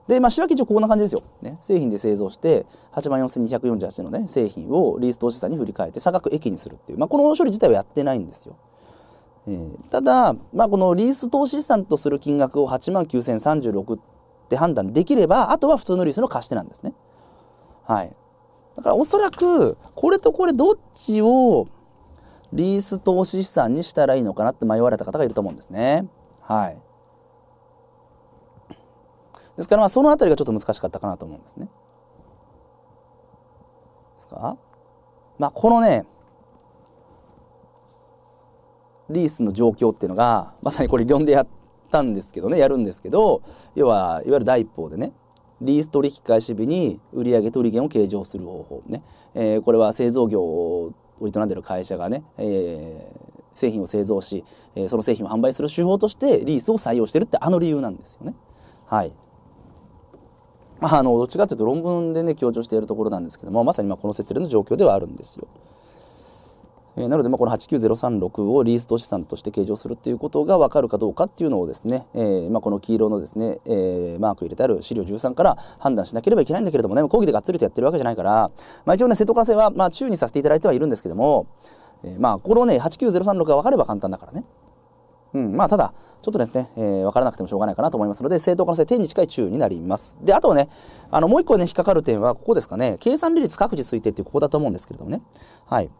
で、まあ、仕分け上こんな感じですよ。ね、製品で製造して、8万4248のね、製品をリース投資産に振り替えて差額益にするっていう、まあ、この処理自体はやってないんですよ。えー、ただ、まあ、このリース投資資産とする金額を8万9036って判断できれば、あとは普通のリースの貸し手なんですね。はい。だからおそらく、これとこれどっちをリース投資資産にしたらいいのかなって迷われた方がいると思うんですね。はい。ですからまあその辺りがちょっと難しかったかなと思うんですね。ですか？まあこのねリースの状況っていうのがまさにこれ理論でやったんですけどねやるんですけど要はいわゆる第一報でねリース取引開始日に売上と利減を計上する方法ね、えー、これは製造業を営んでる会社がね、えー、製品を製造し、えー、その製品を販売する手法としてリースを採用してるってあの理由なんですよね。はい、まあ、あのどっちかというと論文でね強調しているところなんですけどもまさにまこの説例の状況ではあるんですよ。えー、なのでまあこの89036をリース投資産として計上するっていうことが分かるかどうかっていうのをですね、えー、まこの黄色のですね、えー、マーク入れてある資料13から判断しなければいけないんだけれどもね講義でがっつりとやってるわけじゃないから、まあ、一応ね瀬戸課税はまあ注意にさせていただいてはいるんですけども、え、まあこのね89036が分かれば簡単だからね。うん、まあただちょっとですね、えー、分からなくてもしょうがないかなと思いますので、正当化の性点に近い注意になります。で、あとはね、あの、もう一個ね、引っかかる点は、ここですかね、計算利率各自推定っていうここだと思うんですけれどもね。はい。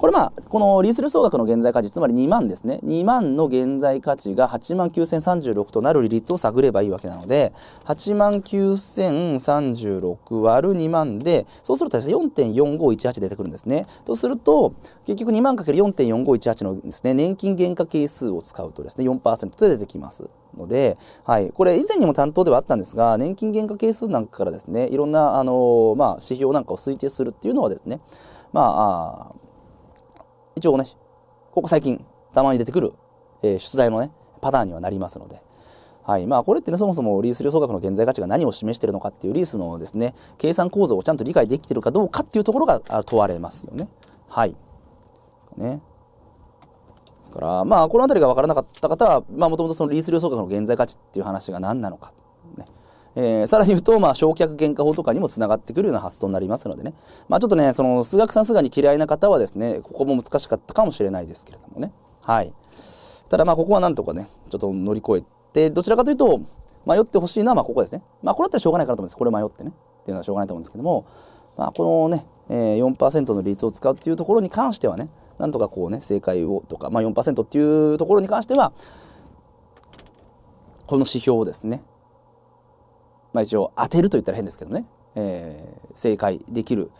これまあ、このリースル総額の現在価値、つまり2万ですね。2万の現在価値が8万9036となる利率を探ればいいわけなので、8万9036割る2万で、そうするとですね、4.4518出てくるんですね。とすると、結局2万 ×4.4518 のですね、年金原価係数を使うとですね、4%で出てきます。ので、はい、これ以前にも担当ではあったんですが、年金原価係数なんかからですね、いろんな、あのまあ、指標なんかを推定するっていうのはですね、まあ、一応ね、ここ最近たまに出てくる、えー、出題のね、パターンにはなりますので、はいまあ、これってね、そもそもリース量総額の現在価値が何を示しているのかっていうリースのですね、計算構造をちゃんと理解できているかどうかっていうところが問われますよね。はい。ですかね。ですから、まあ、この辺りが分からなかった方は、まあ、もともとそのリース量総額の現在価値っていう話が何なのか。えー、さらに言うと、まあ、焼却原価法とかにもつながってくるような発想になりますのでね、まあ、ちょっとね、その数学算数学に嫌いな方はですね、ここも難しかったかもしれないですけれどもね。はい。ただ、まあ、ここはなんとかね、ちょっと乗り越えて、どちらかというと、迷ってほしいのは、まあ、ここですね。まあ、これだったらしょうがないかなと思うんです。これ迷ってね。っていうのはしょうがないと思うんですけども、まあ、このね、えー、4%の率を使うっていうところに関してはね、なんとかこうね、正解をとか、まあ4%っていうところに関しては、この指標をですね、まあ、一応当てると言ったら変ですけどね、えー、正解できる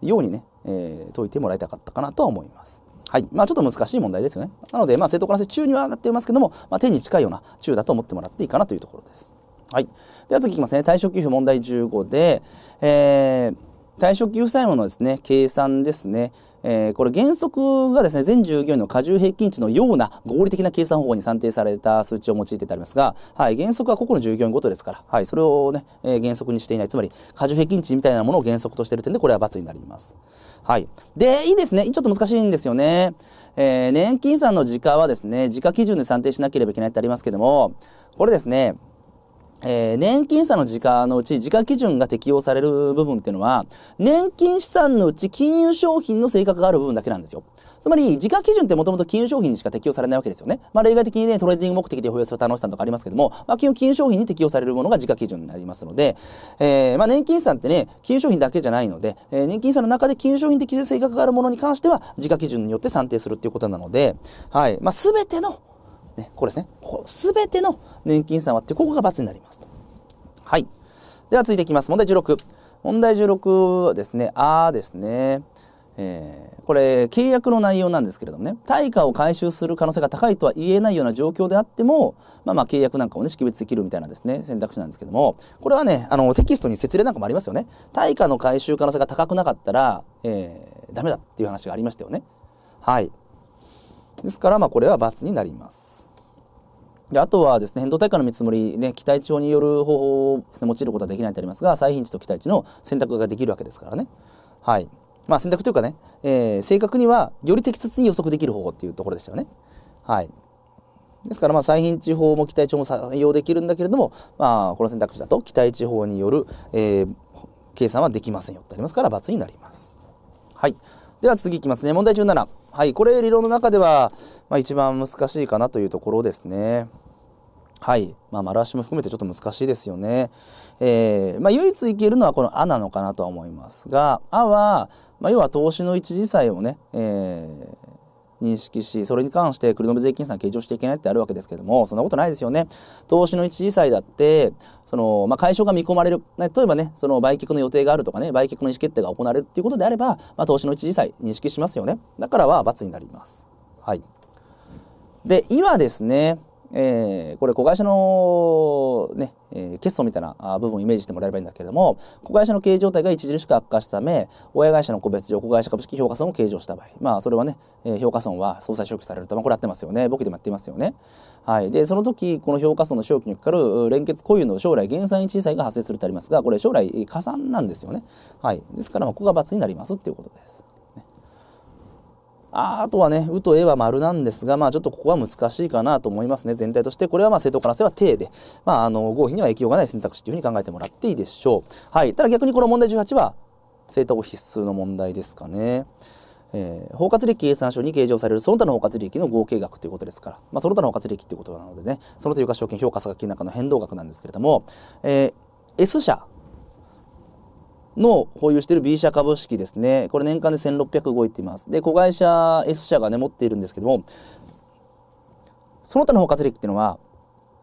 ようにね、えー、解いてもらいたかったかなとは思います。はい。まあちょっと難しい問題ですよね。なので、まあ正当化性中には上がっていますけども、まあ点に近いような中だと思ってもらっていいかなというところです。はい。では次いきますね。対象給付問題15で、えー、対象給付債務のですね、計算ですね。えー、これ原則がですね、全従業員の過重平均値のような合理的な計算方法に算定された数値を用いててありますが、はい、原則は個々の従業員ごとですから、はい、それをね、えー、原則にしていない、つまり過重平均値みたいなものを原則としている点で、これは×になります。はい。で、いいですね。ちょっと難しいんですよね。えー、年金資産の時価はですね、時価基準で算定しなければいけないってありますけども、これですね、えー、年金資産の時価のうち時価基準が適用される部分っていうのは、年金資産のうち金融商品の性格がある部分だけなんですよ。つまり、時価基準ってもともと金融商品にしか適用されないわけですよね。まあ、例外的にね、トレーディング目的で保有する棚卸資産とかありますけども、まあ、金融商品に適用されるものが時価基準になりますので、えー、まあ、年金資産ってね、金融商品だけじゃないので、えー、年金資産の中で金融商品的性格があるものに関しては、時価基準によって算定するっていうことなので、はい。まあ、すべての、ね、これですね。すべての年金資産はってここが×になります。はい。では続いていきます。問題16。問題16はですね、あーですね。えー、これ契約の内容なんですけれどもね対価を回収する可能性が高いとは言えないような状況であっても、まあ、まあ契約なんかをね識別できるみたいなですね選択肢なんですけどもこれはねあのテキストに説例なんかもありますよね対価の回収可能性が高くなかったら、えー、ダメだっていう話がありましたよねはいですからまあこれは×になりますであとはですね変動対価の見積もり、ね、期待値による方法をです、ね、用いることはできないとありますが最頻値と期待値の選択ができるわけですからね。はいまあ、選択というかね、えー、正確にはより適切に予測できる方法っていうところでしたよね。はい。ですから、まあ、最頻値法も期待値も採用できるんだけれども、まあ、この選択肢だと期待値法による、えー、計算はできませんよってありますから、×になります。はい。では次いきますね。問題17。はい。これ理論の中では、まあ、一番難しいかなというところですね。はい。まあ、丸足も含めてちょっと難しいですよね。えー、まあ、唯一いけるのはこの「あ」なのかなとは思いますが「あ」は、まあ、要は投資の一時債をね、えー、認識しそれに関して繰延税金算計上していけないってあるわけですけどもそんなことないですよね。投資の一時債だってその、まあ、解消が見込まれる例えばねその売却の予定があるとかね売却の意思決定が行われるっていうことであれば、まあ、投資の一時債認識しますよね。だからは罰になります。はい。で、今ですね、えー、これ子会社のね、えー、欠損みたいな部分をイメージしてもらえればいいんだけれども子会社の経営状態が著しく悪化したため親会社の個別上子会社株式評価損を計上した場合まあそれはね、えー、評価損は総裁消去されると、まあ、これやってますよね僕でもやってますよね。はい、でその時この評価損の消去にかかる連結固有の将来減産一時債が発生するとありますがこれ将来加算なんですよね。はい、ですからここが×になりますっていうことです。あとはね、うとえは丸なんですが、まあちょっとここは難しいかなと思いますね、全体として。これはまあ正当可能性は低で、まああの合否には影響がない選択肢というふうに考えてもらっていいでしょう。はい。ただ逆にこの問題18は、正当必須の問題ですかね。えー、包括利益計算書に計上されるその他の包括利益の合計額ということですから、まあ、その他の包括利益ということなのでね、その他有価証券評価差額金なんかの変動額なんですけれども、えー、S 社の保有している B 社株式ですね。これ年間で1600動いています。で、子会社 S 社がね、持っているんですけども、その他の包括利益っていうのは、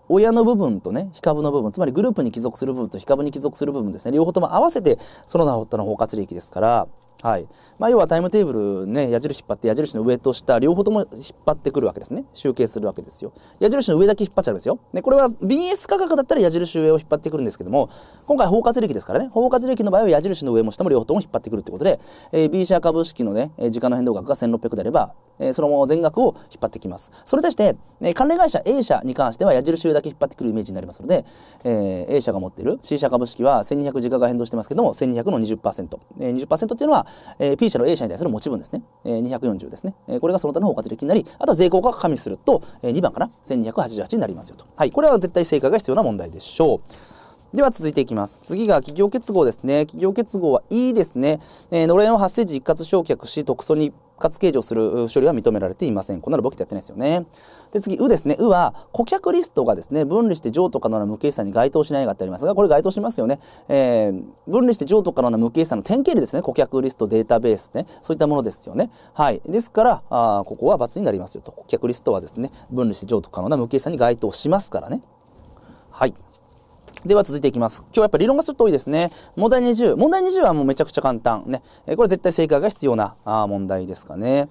親の部分とね、非株の部分、つまりグループに帰属する部分と非株に帰属する部分ですね、両方とも合わせてその他の包括利益ですから、はい。まあ、要はタイムテーブルね、矢印引っ張って矢印の上と下、両方とも引っ張ってくるわけですね。集計するわけですよ。矢印の上だけ引っ張っちゃうんですよ。ね、これは BS 価格だったら矢印上を引っ張ってくるんですけども、今回包括利益ですからね、包括利益の場合は矢印の上も下も両方とも引っ張ってくるってことで、えー、B 社株式のね、時間の変動額が1600であれば、えー、その全額を引っ張ってきます。それに対して、えー、関連会社 A 社に関しては矢印上だけ引っ張ってくるイメージになりますので、えー、A 社が持っている C 社株式は1200時価が変動してますけども、1200の20%。えー、20%っていうのは、えー、P 社の A 社に対する持ち分ですね。えー、240ですね。えー、これがその他の包括益になり、あとは税効果が加味すると、えー、2番かな ?1288 になりますよと。はい。これは絶対正解が必要な問題でしょう。では続いていきます。次が企業結合ですね。企業結合はいいですね。えー、のれんを発生時一括償却し、特措に括計上する処理は認められていません。こんなのボケてやってないですよね。で、次、うですね。うは、顧客リストがですね、分離して上とかの無形資産に該当しないがってありますが、これ該当しますよね。えー、分離して上とかの無形資産の典型例ですね。顧客リスト、データベースね。そういったものですよね。はい。ですから、あここは×になりますよと。顧客リストはですね、分離して上とかの無形資産に該当しますからね。はい。では続いていきます。今日はやっぱ理論がちょっと多いですね。問題20。問題20はもうめちゃくちゃ簡単。ね。これ絶対正解が必要なあ問題ですかね。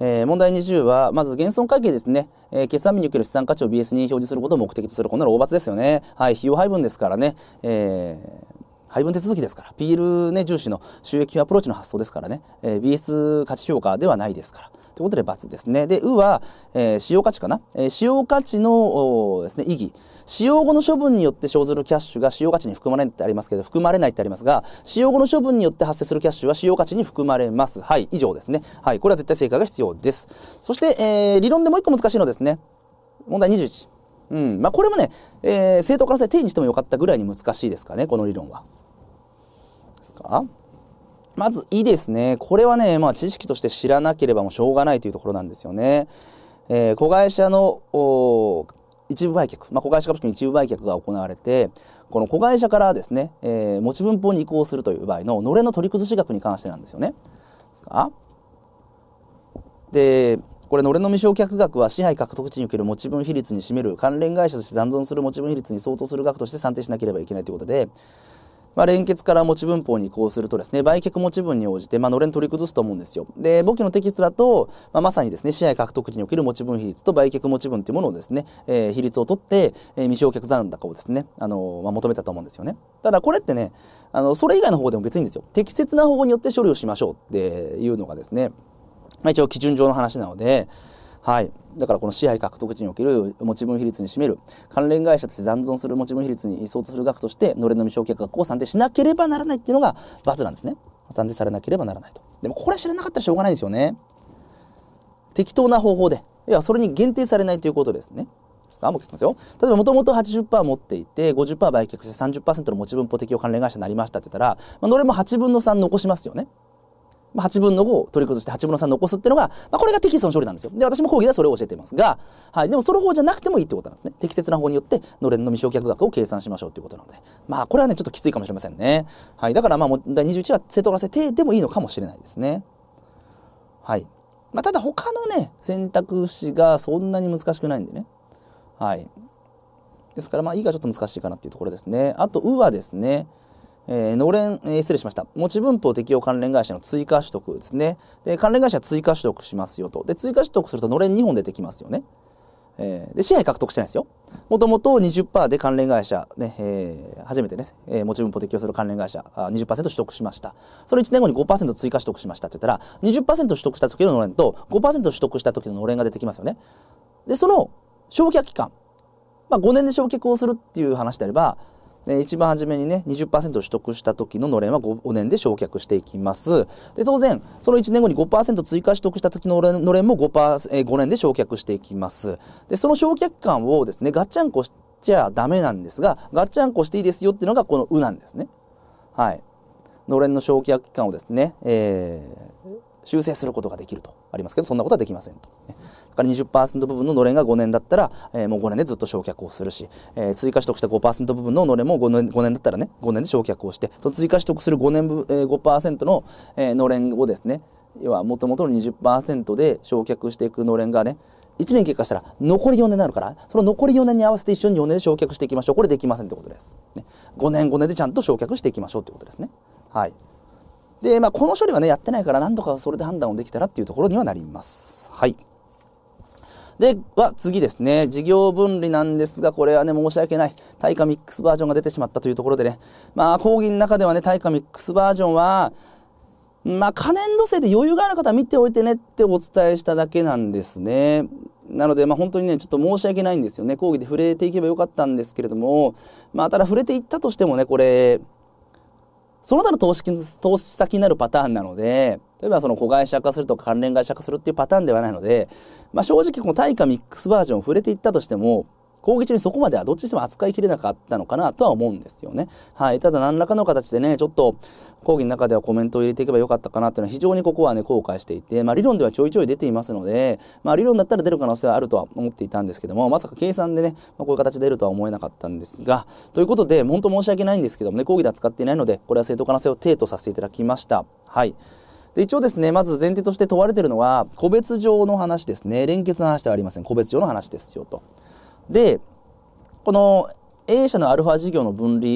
えー、問題20は、まず減損会計ですね。えー、決算日における資産価値を BS に表示することを目的とする。こんなの大罰ですよね。はい。費用配分ですからね。えー配分手続きですから、PL ね、重視の収益アプローチの発想ですからね、えー、BS 価値評価ではないですから。ということで×ですね。で、うは、えー、使用価値かな、えー、使用価値のですね、意義。使用後の処分によって生ずるキャッシュが使用価値に含まれないってありますけど、含まれないってありますが、使用後の処分によって発生するキャッシュは使用価値に含まれます。はい、以上ですね。はい、これは絶対正解が必要です。そして、えー、理論でもう一個難しいのですね。問題21。うんまあ、これもね、えー、正当化性定にしてもよかったぐらいに難しいですかねこの理論は。ですか？まず「い」ですねこれはね、まあ、知識として知らなければもうしょうがないというところなんですよね。えー、子会社の一部売却、まあ、子会社株式の一部売却が行われてこの子会社からですね、えー、持ち分法に移行するという場合ののれの取り崩し額に関してなんですよね。ですか？でこれのれの未償却額は支配獲得地における持ち分比率に占める関連会社として残存する持ち分比率に相当する額として算定しなければいけないということで、まあ、連結から持ち分法に移行するとですね、売却持ち分に応じて、まあ、のれん取り崩すと思うんですよ。で、簿記のテキストだと、まあ、まさにですね、支配獲得時における持ち分比率と売却持ち分というものをですね、えー、比率を取って、えー、未償却残高をですね、あのまあ、求めたと思うんですよね。ただ、これってね、あの、それ以外の方でも別にいいんですよ。適切な方法によって処理をしましょうっていうのがですね、まあ、一応基準上の話なので、はい。だからこの支配獲得地における持ち分比率に占める関連会社として残存する持ち分比率に相当する額としてのれの未償却額を算定しなければならないっていうのが罰なんですね。算定されなければならないと。でもこれ知らなかったらしょうがないですよね。適当な方法で。いや、それに限定されないということですね。ですか？もう聞きますよ。例えばもともと80%持っていて50%売却して30%の持ち分法適用関連会社になりましたって言ったら、まあ、のれも8分の3残しますよね。まあ、8分の5を取り崩して8分の3残すっていうのが、まあ、これがテキストの処理なんですよ。で、私も講義ではそれを教えていますが、はい。でもその方じゃなくてもいいってことなんですね。適切な方によって、のれんの未償却額を計算しましょうということなので。まあ、これはね、ちょっときついかもしれませんね。はい。だからまあ、問題21は正当化性低でもいいのかもしれないですね。はい。まあ、ただ他のね、選択肢がそんなに難しくないんでね。はい。ですから、まあ、いいがちょっと難しいかなっていうところですね。あと、うはですね、えー、のれん、えー、失礼しました。持ち分法適用関連会社の追加取得ですね。で、関連会社追加取得しますよと。で、追加取得するとのれん2本出てきますよね。えー、で、支配獲得してないですよ。もともと20%で関連会社、ね、えー、初めてね、えー、持ち分法適用する関連会社あ20%取得しました。その1年後に5%追加取得しましたって言ったら、20%取得した時ののれんと5%取得した時ののれんが出てきますよね。で、その焼却期間、まあ5年で焼却をするっていう話であれば、で一番初めにね20%取得した時ののれんは 5, 5年で焼却していきます。で当然その1年後に5%追加取得した時ののれんも5%、え、5年で焼却していきます。でその焼却感をですねガッチャンコしちゃダメなんですがガッチャンコしていいですよっていうのがこの「う」なんですね。はい。のれんの焼却期間をですね、えー、修正することができるとありますけどそんなことはできませんと、ね。から20%部分ののれんが5年だったら、えー、もう5年でずっと焼却をするし、えー、追加取得した5%部分ののれんも 5, 年5年だったらね5年で焼却をしてその追加取得する5年分、えー、5%の、えー、のれんをですね要はもともとの20%で焼却していくのれんがね1年経過したら残り4年になるからその残り4年に合わせて一緒に4年で焼却していきましょう。これできませんってことです、ね、5年5年でちゃんと焼却していきましょうってことですね。はい。でまあこの処理はねやってないから何とかそれで判断をできたらっていうところにはなります。はい。では次ですね事業分離なんですがこれはね申し訳ない対価ミックスバージョンが出てしまったというところでねまあ講義の中ではね対価ミックスバージョンはまあ可燃度制で余裕がある方は見ておいてねってお伝えしただけなんですね。なので、まあ、本当にね、ちょっと申し訳ないんですよね。講義で触れていけばよかったんですけれども、まあ、ただ触れていったとしてもね、これ、その他の投資投資先になるパターンなので、例えばその子会社化するとか関連会社化するっていうパターンではないので、まあ、正直この対価ミックスバージョンを触れていったとしても、講義中にそこまではどっちにしても扱いきれなかったのかなとは思うんですよね。はい。ただ何らかの形でね、ちょっと講義の中ではコメントを入れていけばよかったかなっていうのは非常にここはね、後悔していて、まあ理論ではちょいちょい出ていますので、まあ理論だったら出る可能性はあるとは思っていたんですけども、まさか計算でね、まあ、こういう形で出るとは思えなかったんですが、ということで、本当申し訳ないんですけどもね、講義では使っていないので、これは正当可能性を提とさせていただきました。はい。で一応ですね、まず前提として問われているのは、個別上の話ですね。連結の話ではありません。個別上の話ですよと。で、この A 社のアルファ事業の分離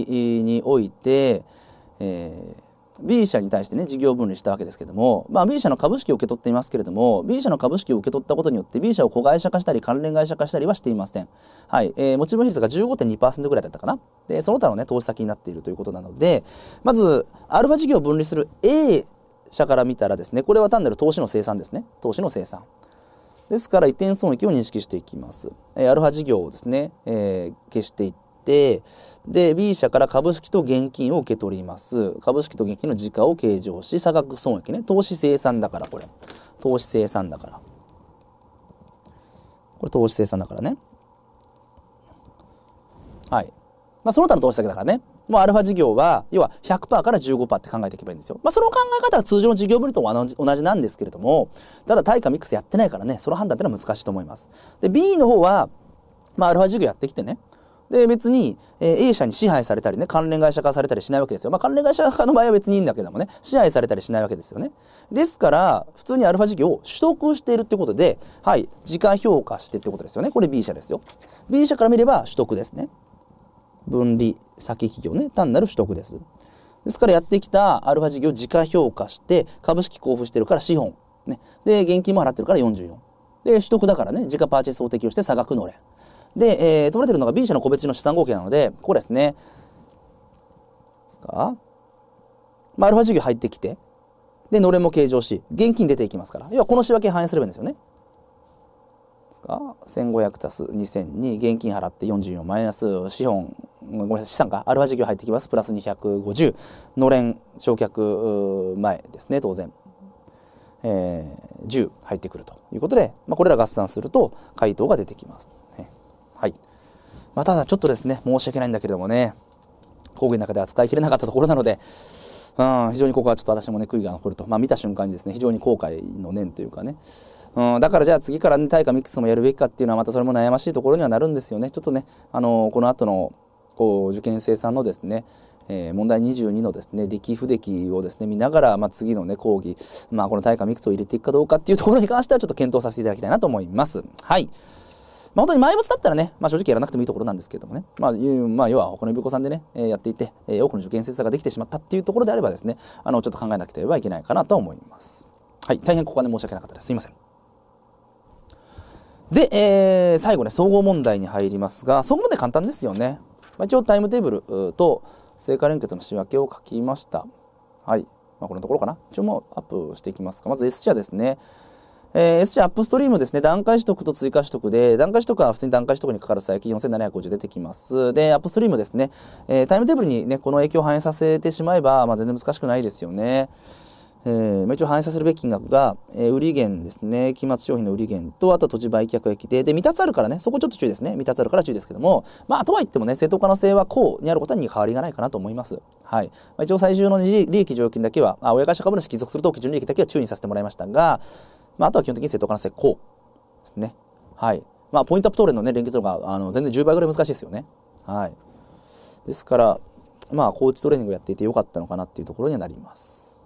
において、えー、B 社に対してね事業分離したわけですけども、まあ、B 社の株式を受け取っていますけれども B 社の株式を受け取ったことによって B 社を子会社化したり関連会社化したりはしていません。はい、えー、持ち分比率が15.2%ぐらいだったかな。でその他のね投資先になっているということなのでまずアルファ事業を分離する A 社から見たらですねこれは単なる投資の生産ですね投資の生産。ですから移転損益を認識していきます。え、アルファ事業をですね、えー、消していって、で、B 社から株式と現金を受け取ります。株式と現金の時価を計上し、差額損益ね。投資生産だから、これ。投資生産だから。これ投資生産だからね。はいまあ、その他の投資先だからねもうアルファ事業は要は100%から15%って考えていけばいいんですよ。まあ、その考え方は通常の事業ぶりと同じなんですけれどもただ対価ミックスやってないからねその判断ってのは難しいと思います。で B の方は、まあ、アルファ事業やってきてねで別に、えー、A 社に支配されたりね関連会社化されたりしないわけですよ。まあ、関連会社化の場合は別にいいんだけどもね支配されたりしないわけですよね。ですから普通にアルファ事業を取得しているってことではい時価評価してってことですよね。これ B 社ですよ。B 社から見れば取得ですね。分離先企業ね単なる取得です。ですからやってきたアルファ事業を時価評価して株式交付してるから資本、ね、で現金も払ってるから44で取得だからね時価パーチェスを適用して差額のれ。で、えー、取れてるのが B 社の個別の資産合計なのでここですね。ですか、まあ、アルファ事業入ってきてでのれんも計上し現金出ていきますから。要はこの仕分け反映すればいいんですよね。ですか？1500足す2000に現金払って44マイナス資本ごめんなさい資産か？アルファ事業入ってきます。プラス250のれん償却前ですね当然、えー、10入ってくるということで、まあ、これら合算すると回答が出てきます、ね、はい、まあ、ただちょっとですね申し訳ないんだけれどもね講義の中で扱いきれなかったところなのでうん、非常にここはちょっと私もね悔いが残ると、まあ、見た瞬間にですね非常に後悔の念というかね。うん、だからじゃあ次からね対価ミックスもやるべきかっていうのはまたそれも悩ましいところにはなるんですよね。ちょっとねあのこの後のこう受験生さんのですねえー、問題22のですね出来不出来をですね見ながら、まあ、次のね講義、まあ、この対価ミックスを入れていくかどうかっていうところに関してはちょっと検討させていただきたいなと思います。はい。まあ、本当に埋没だったらね、まあ、正直やらなくてもいいところなんですけどもね、まあ、まあ、要は他の予備校さんでね、えー、やっていて、えー、多くの受験生さんができてしまったっていうところであればですね、あの、ちょっと考えなくてはいけないかなと思います。はい。大変ここはね、申し訳なかったです。すいません。で、えー、最後ね、総合問題に入りますが、総合問題簡単ですよね。まあ、一応タイムテーブルと成果連結の仕分けを書きました。はい。まあ、このところかな。一応もうアップしていきますか。まず S 社ですね。えー、S 社アップストリームですね。段階取得と追加取得で、段階取得は普通に段階取得にかかる差益4750出てきます。で、アップストリームですね。えー、タイムテーブルにね、この影響を反映させてしまえば、まあ、全然難しくないですよね。えー、一応反映させるべき金額が、えー、売り減ですね、期末商品の売り減と、あと土地売却益で、で、未達あるからね、そこちょっと注意ですね。未達あるから注意ですけども、まあ、とは言ってもね、正当可能性はこうにあることに変わりがないかなと思います。はい。まあ、一応最終の利益条件だけは、あ、親会社株主帰属すると基準利益だけは注意させてもらいましたが、まあ、あとは基本的に正当可能性こうですね。はい。まあ、ポイントアップトーレンのね、連結度が、あの、全然10倍ぐらい難しいですよね。はい。ですから、まあ、コーチトレーニングをやっていてよかったのかなっていうところにはなります。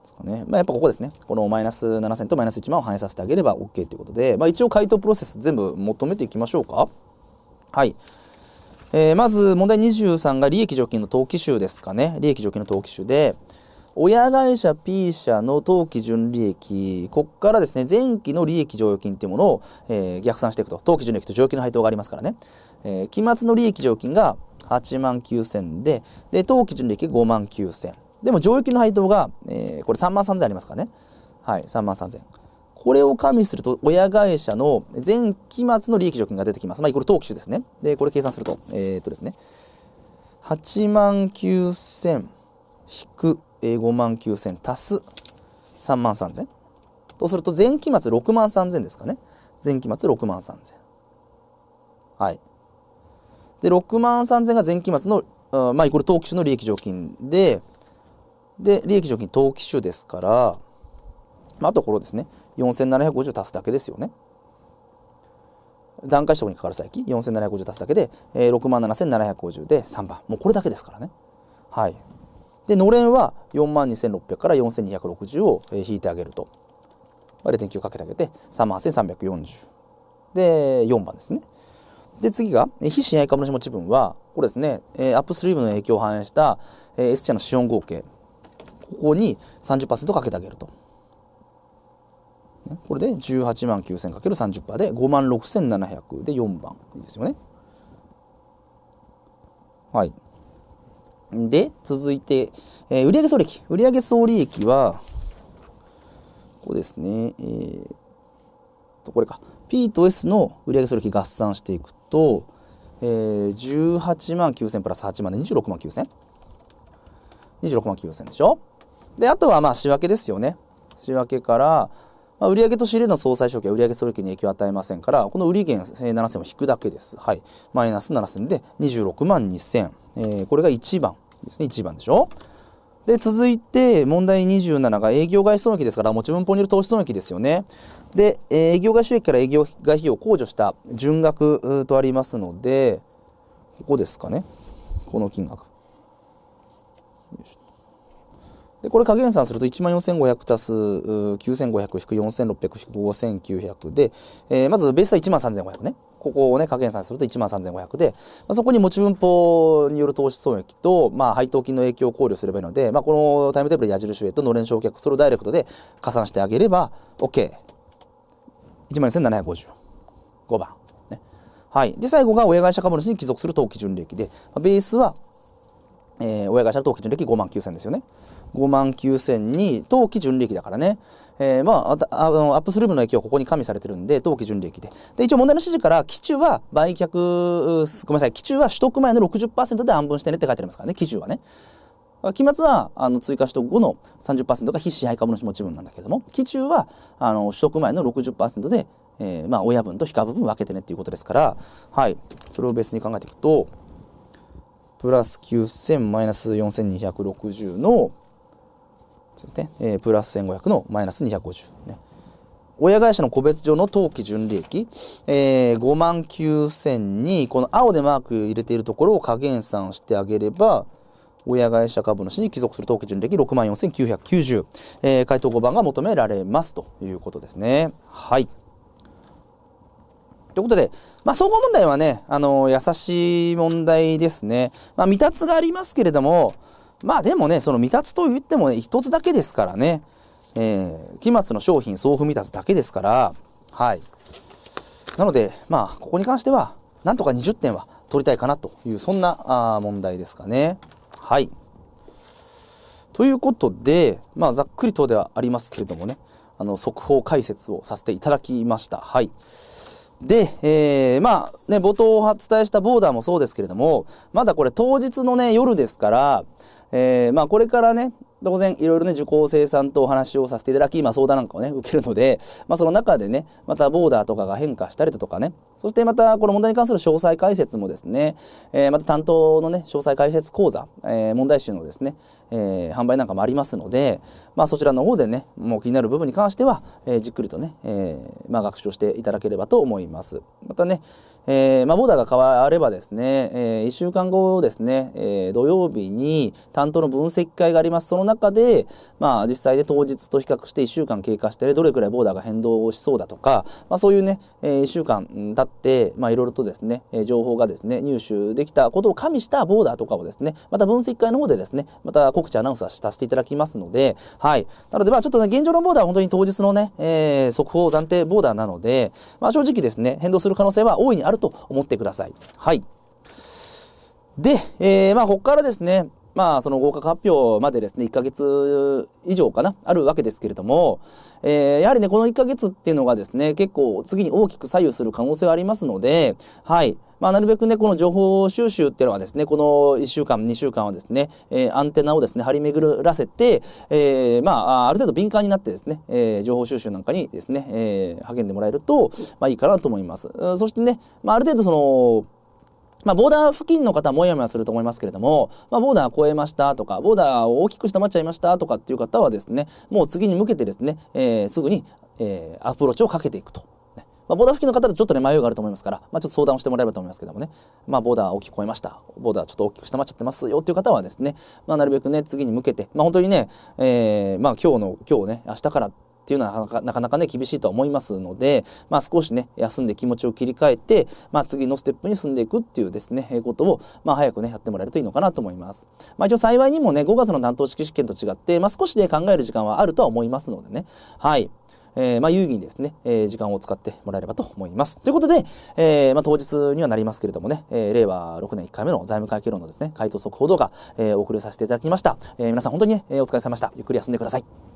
ですかね。まあ、やっぱここですね。このマイナス7000とマイナス1万を反映させてあげれば OK ということで、まあ、一応回答プロセス全部求めていきましょうか。はい。えー、まず問題23が利益除金の登記集ですかね。利益除金の登記集で、親会社 P 社の当期純利益、ここからですね、前期の利益剰余金っていうものを、えー、逆算していくと。当期純利益と剰余金の配当がありますからね。えー、期末の利益剰余金が8万9000で、で、当期純利益5万9000。でも上益の配当が、えー、これ3万3000ありますからね。はい、3万3000。これを加味すると、親会社の前期末の利益除金が出てきます。まあ、これ当期種ですね。で、これ計算すると、えー、っとですね、8万9000引く、5万9000足す3万3000。とすると、前期末6万3000ですかね。前期末6万3000。はい。で、6万3000が前期末の、まあ、これ当期種の利益除金で、で、利益除金当期種ですから、まあ、あところですね、4750足すだけですよね。段階取得にかかる債金4750足すだけで、えー、6万7750で3番。もうこれだけですからね。はい。で、のれんは4万2600から4260を引いてあげると。0.9かけてあげて3万8340。で、4番ですね。で、次が、非親愛株主持ち分は、これですね、アップストリームの影響を反映した S 社の資本合計。ここに30%かけてあげると。これで18万 9000×30% で5万6700で4番ですよね。はい。で、続いて、えー、売上総利益。売上総利益は、こうですね、えー、と、これか。P と S の売上総利益合算していくと、えー、18万9000プラス8万で26万 9000?26 万9000でしょで、あとはまあ仕分けですよね。仕分けから、まあ、売上と仕入れの総裁賞金は売上総益に影響を与えませんから、この売減7000を引くだけです。はい。マイナス7000で26万2000。えー、これが1番ですね。1番でしょ？で、続いて、問題27が営業外損益ですから、持ち分法による投資損益ですよね。で、営業外収益から営業外費用を控除した純額とありますので、ここですかね。この金額よし。でこれ加減算すると1万4500足す9500引く4600引く5900で、えー、まずベースは1万3500ね。ここをね、加減算すると1万3500で、まあ、そこに持ち分法による投資損益と、まあ、配当金の影響を考慮すればいいので、まあ、このタイムテーブルで矢印上とのれん償却、それをダイレクトで加算してあげれば OK。1万4750。5番。ね。はい。で、最後が親会社株主に帰属する当期純利益で、ベースは、えー、親会社の当期純利益5万9000ですよね。5万9000に当期純利益だからね、えー、まああのアップスルームの影響はここに加味されてるんで当期純利益で。で一応問題の指示から期中は売却ごめんなさい。期中は取得前の60%で安分してねって書いてありますからね。期中はね。期末はあの追加取得後の30%が非支配株主持ち分なんだけども。期中はあの取得前の60%で、えー、まあ親分と非株分分けてねっていうことですから。はい。それを別に考えていくとプラス9000マイナス4260のですね、えー、プラス1500のマイナス250、ね、親会社の個別上の当期純利益、えー、5万9000にこの青でマーク入れているところを加減算してあげれば親会社株主に帰属する当期純利益6万4990、えー、回答5番が求められますということですね。はい。ということで、まあ、総合問題はね、あのー、優しい問題ですね。まあ、未達がありますけれども、まあでもね、その未達と言ってもね、一つだけですからね、えー、期末の商品送付未達だけですから、はい。なので、まあ、ここに関しては、なんとか20点は取りたいかなという、そんなあ問題ですかね。はい。ということで、まあ、ざっくりとではありますけれどもね、あの、速報解説をさせていただきました。はい。で、えー、まあね、冒頭お伝えしたボーダーもそうですけれども、まだこれ当日のね、夜ですから、えー、まあこれからね、当然いろいろね、受講生さんとお話をさせていただき、ま相談なんかをね、受けるので、まあその中でね、またボーダーとかが変化したりだとかね、そしてまたこの問題に関する詳細解説もですね、えー、また担当のね、詳細解説講座、えー、問題集のですね、えー、販売なんかもありますので、まあそちらの方でね、もう気になる部分に関しては、え、じっくりとね、え、まあ学習していただければと思います。またね、えー、まあ、ボーダーが変わればですね、えー、1週間後ですね、えー、土曜日に担当の分析会があります。その中で、まあ、実際で当日と比較して1週間経過してどれくらいボーダーが変動しそうだとか、まあ、そういうね、えー、1週間経って、まあ、いろいろとですね、情報がですね、入手できたことを加味したボーダーとかをですね、また分析会の方でですね、また告知アナウンスはさせていただきますので、はい。なので、まあ、ちょっとね、現状のボーダーは本当に当日のね、え速報暫定ボーダーなので、まあ、正直ですね、変動する可能性は大いにあると思ってください。はい。で、えー、まあ、ここからですね、まあ、その合格発表までですね、1ヶ月以上かな、あるわけですけれども、えー、やはりね、この1ヶ月っていうのがですね、結構次に大きく左右する可能性はありますので、はい。まあ、なるべくね、この情報収集っていうのはですね、この1週間、2週間はですね、えー、アンテナをですね、張り巡らせて、えー、まあ、ある程度敏感になってですね、えー、情報収集なんかにですね、え、励んでもらえると、まあ、いいかなと思います。そしてね、まあ、ある程度その、まあ、ボーダー付近の方はもやもやすると思いますけれども、まあ、ボーダー超えましたとか、ボーダーを大きく下回っちゃいましたとかっていう方はですね、もう次に向けてですね、え、すぐに、え、アプローチをかけていくと。まあ、ボーダー付近の方でちょっとね、迷いがあると思いますから、まあ、ちょっと相談をしてもらえればと思いますけどもね、まあ、ボーダー大きく超えました。ボーダーちょっと大きく下回っちゃってますよっていう方はですね、まあ、なるべくね、次に向けて、まあ、本当にね、えー、まあ、今日の、今日ね、明日からっていうのはなかなかね厳しいとは思いますので、まあ、少しね休んで気持ちを切り替えて、まあ、次のステップに進んでいくっていうですねことを、まあ、早くねやってもらえるといいのかなと思います。まあ、一応幸いにもね5月の担当式試験と違って、まあ、少しで考える時間はあるとは思いますのでねはいえー、まあ、有意義にですね、えー、時間を使ってもらえればと思います。ということで、えー、まあ、当日にはなりますけれどもね、え令和6年1回目の財務会計論のですね、回答速報動画、えお送りさせていただきました。え皆さん本当にね、えお疲れ様でした。ゆっくり休んでください。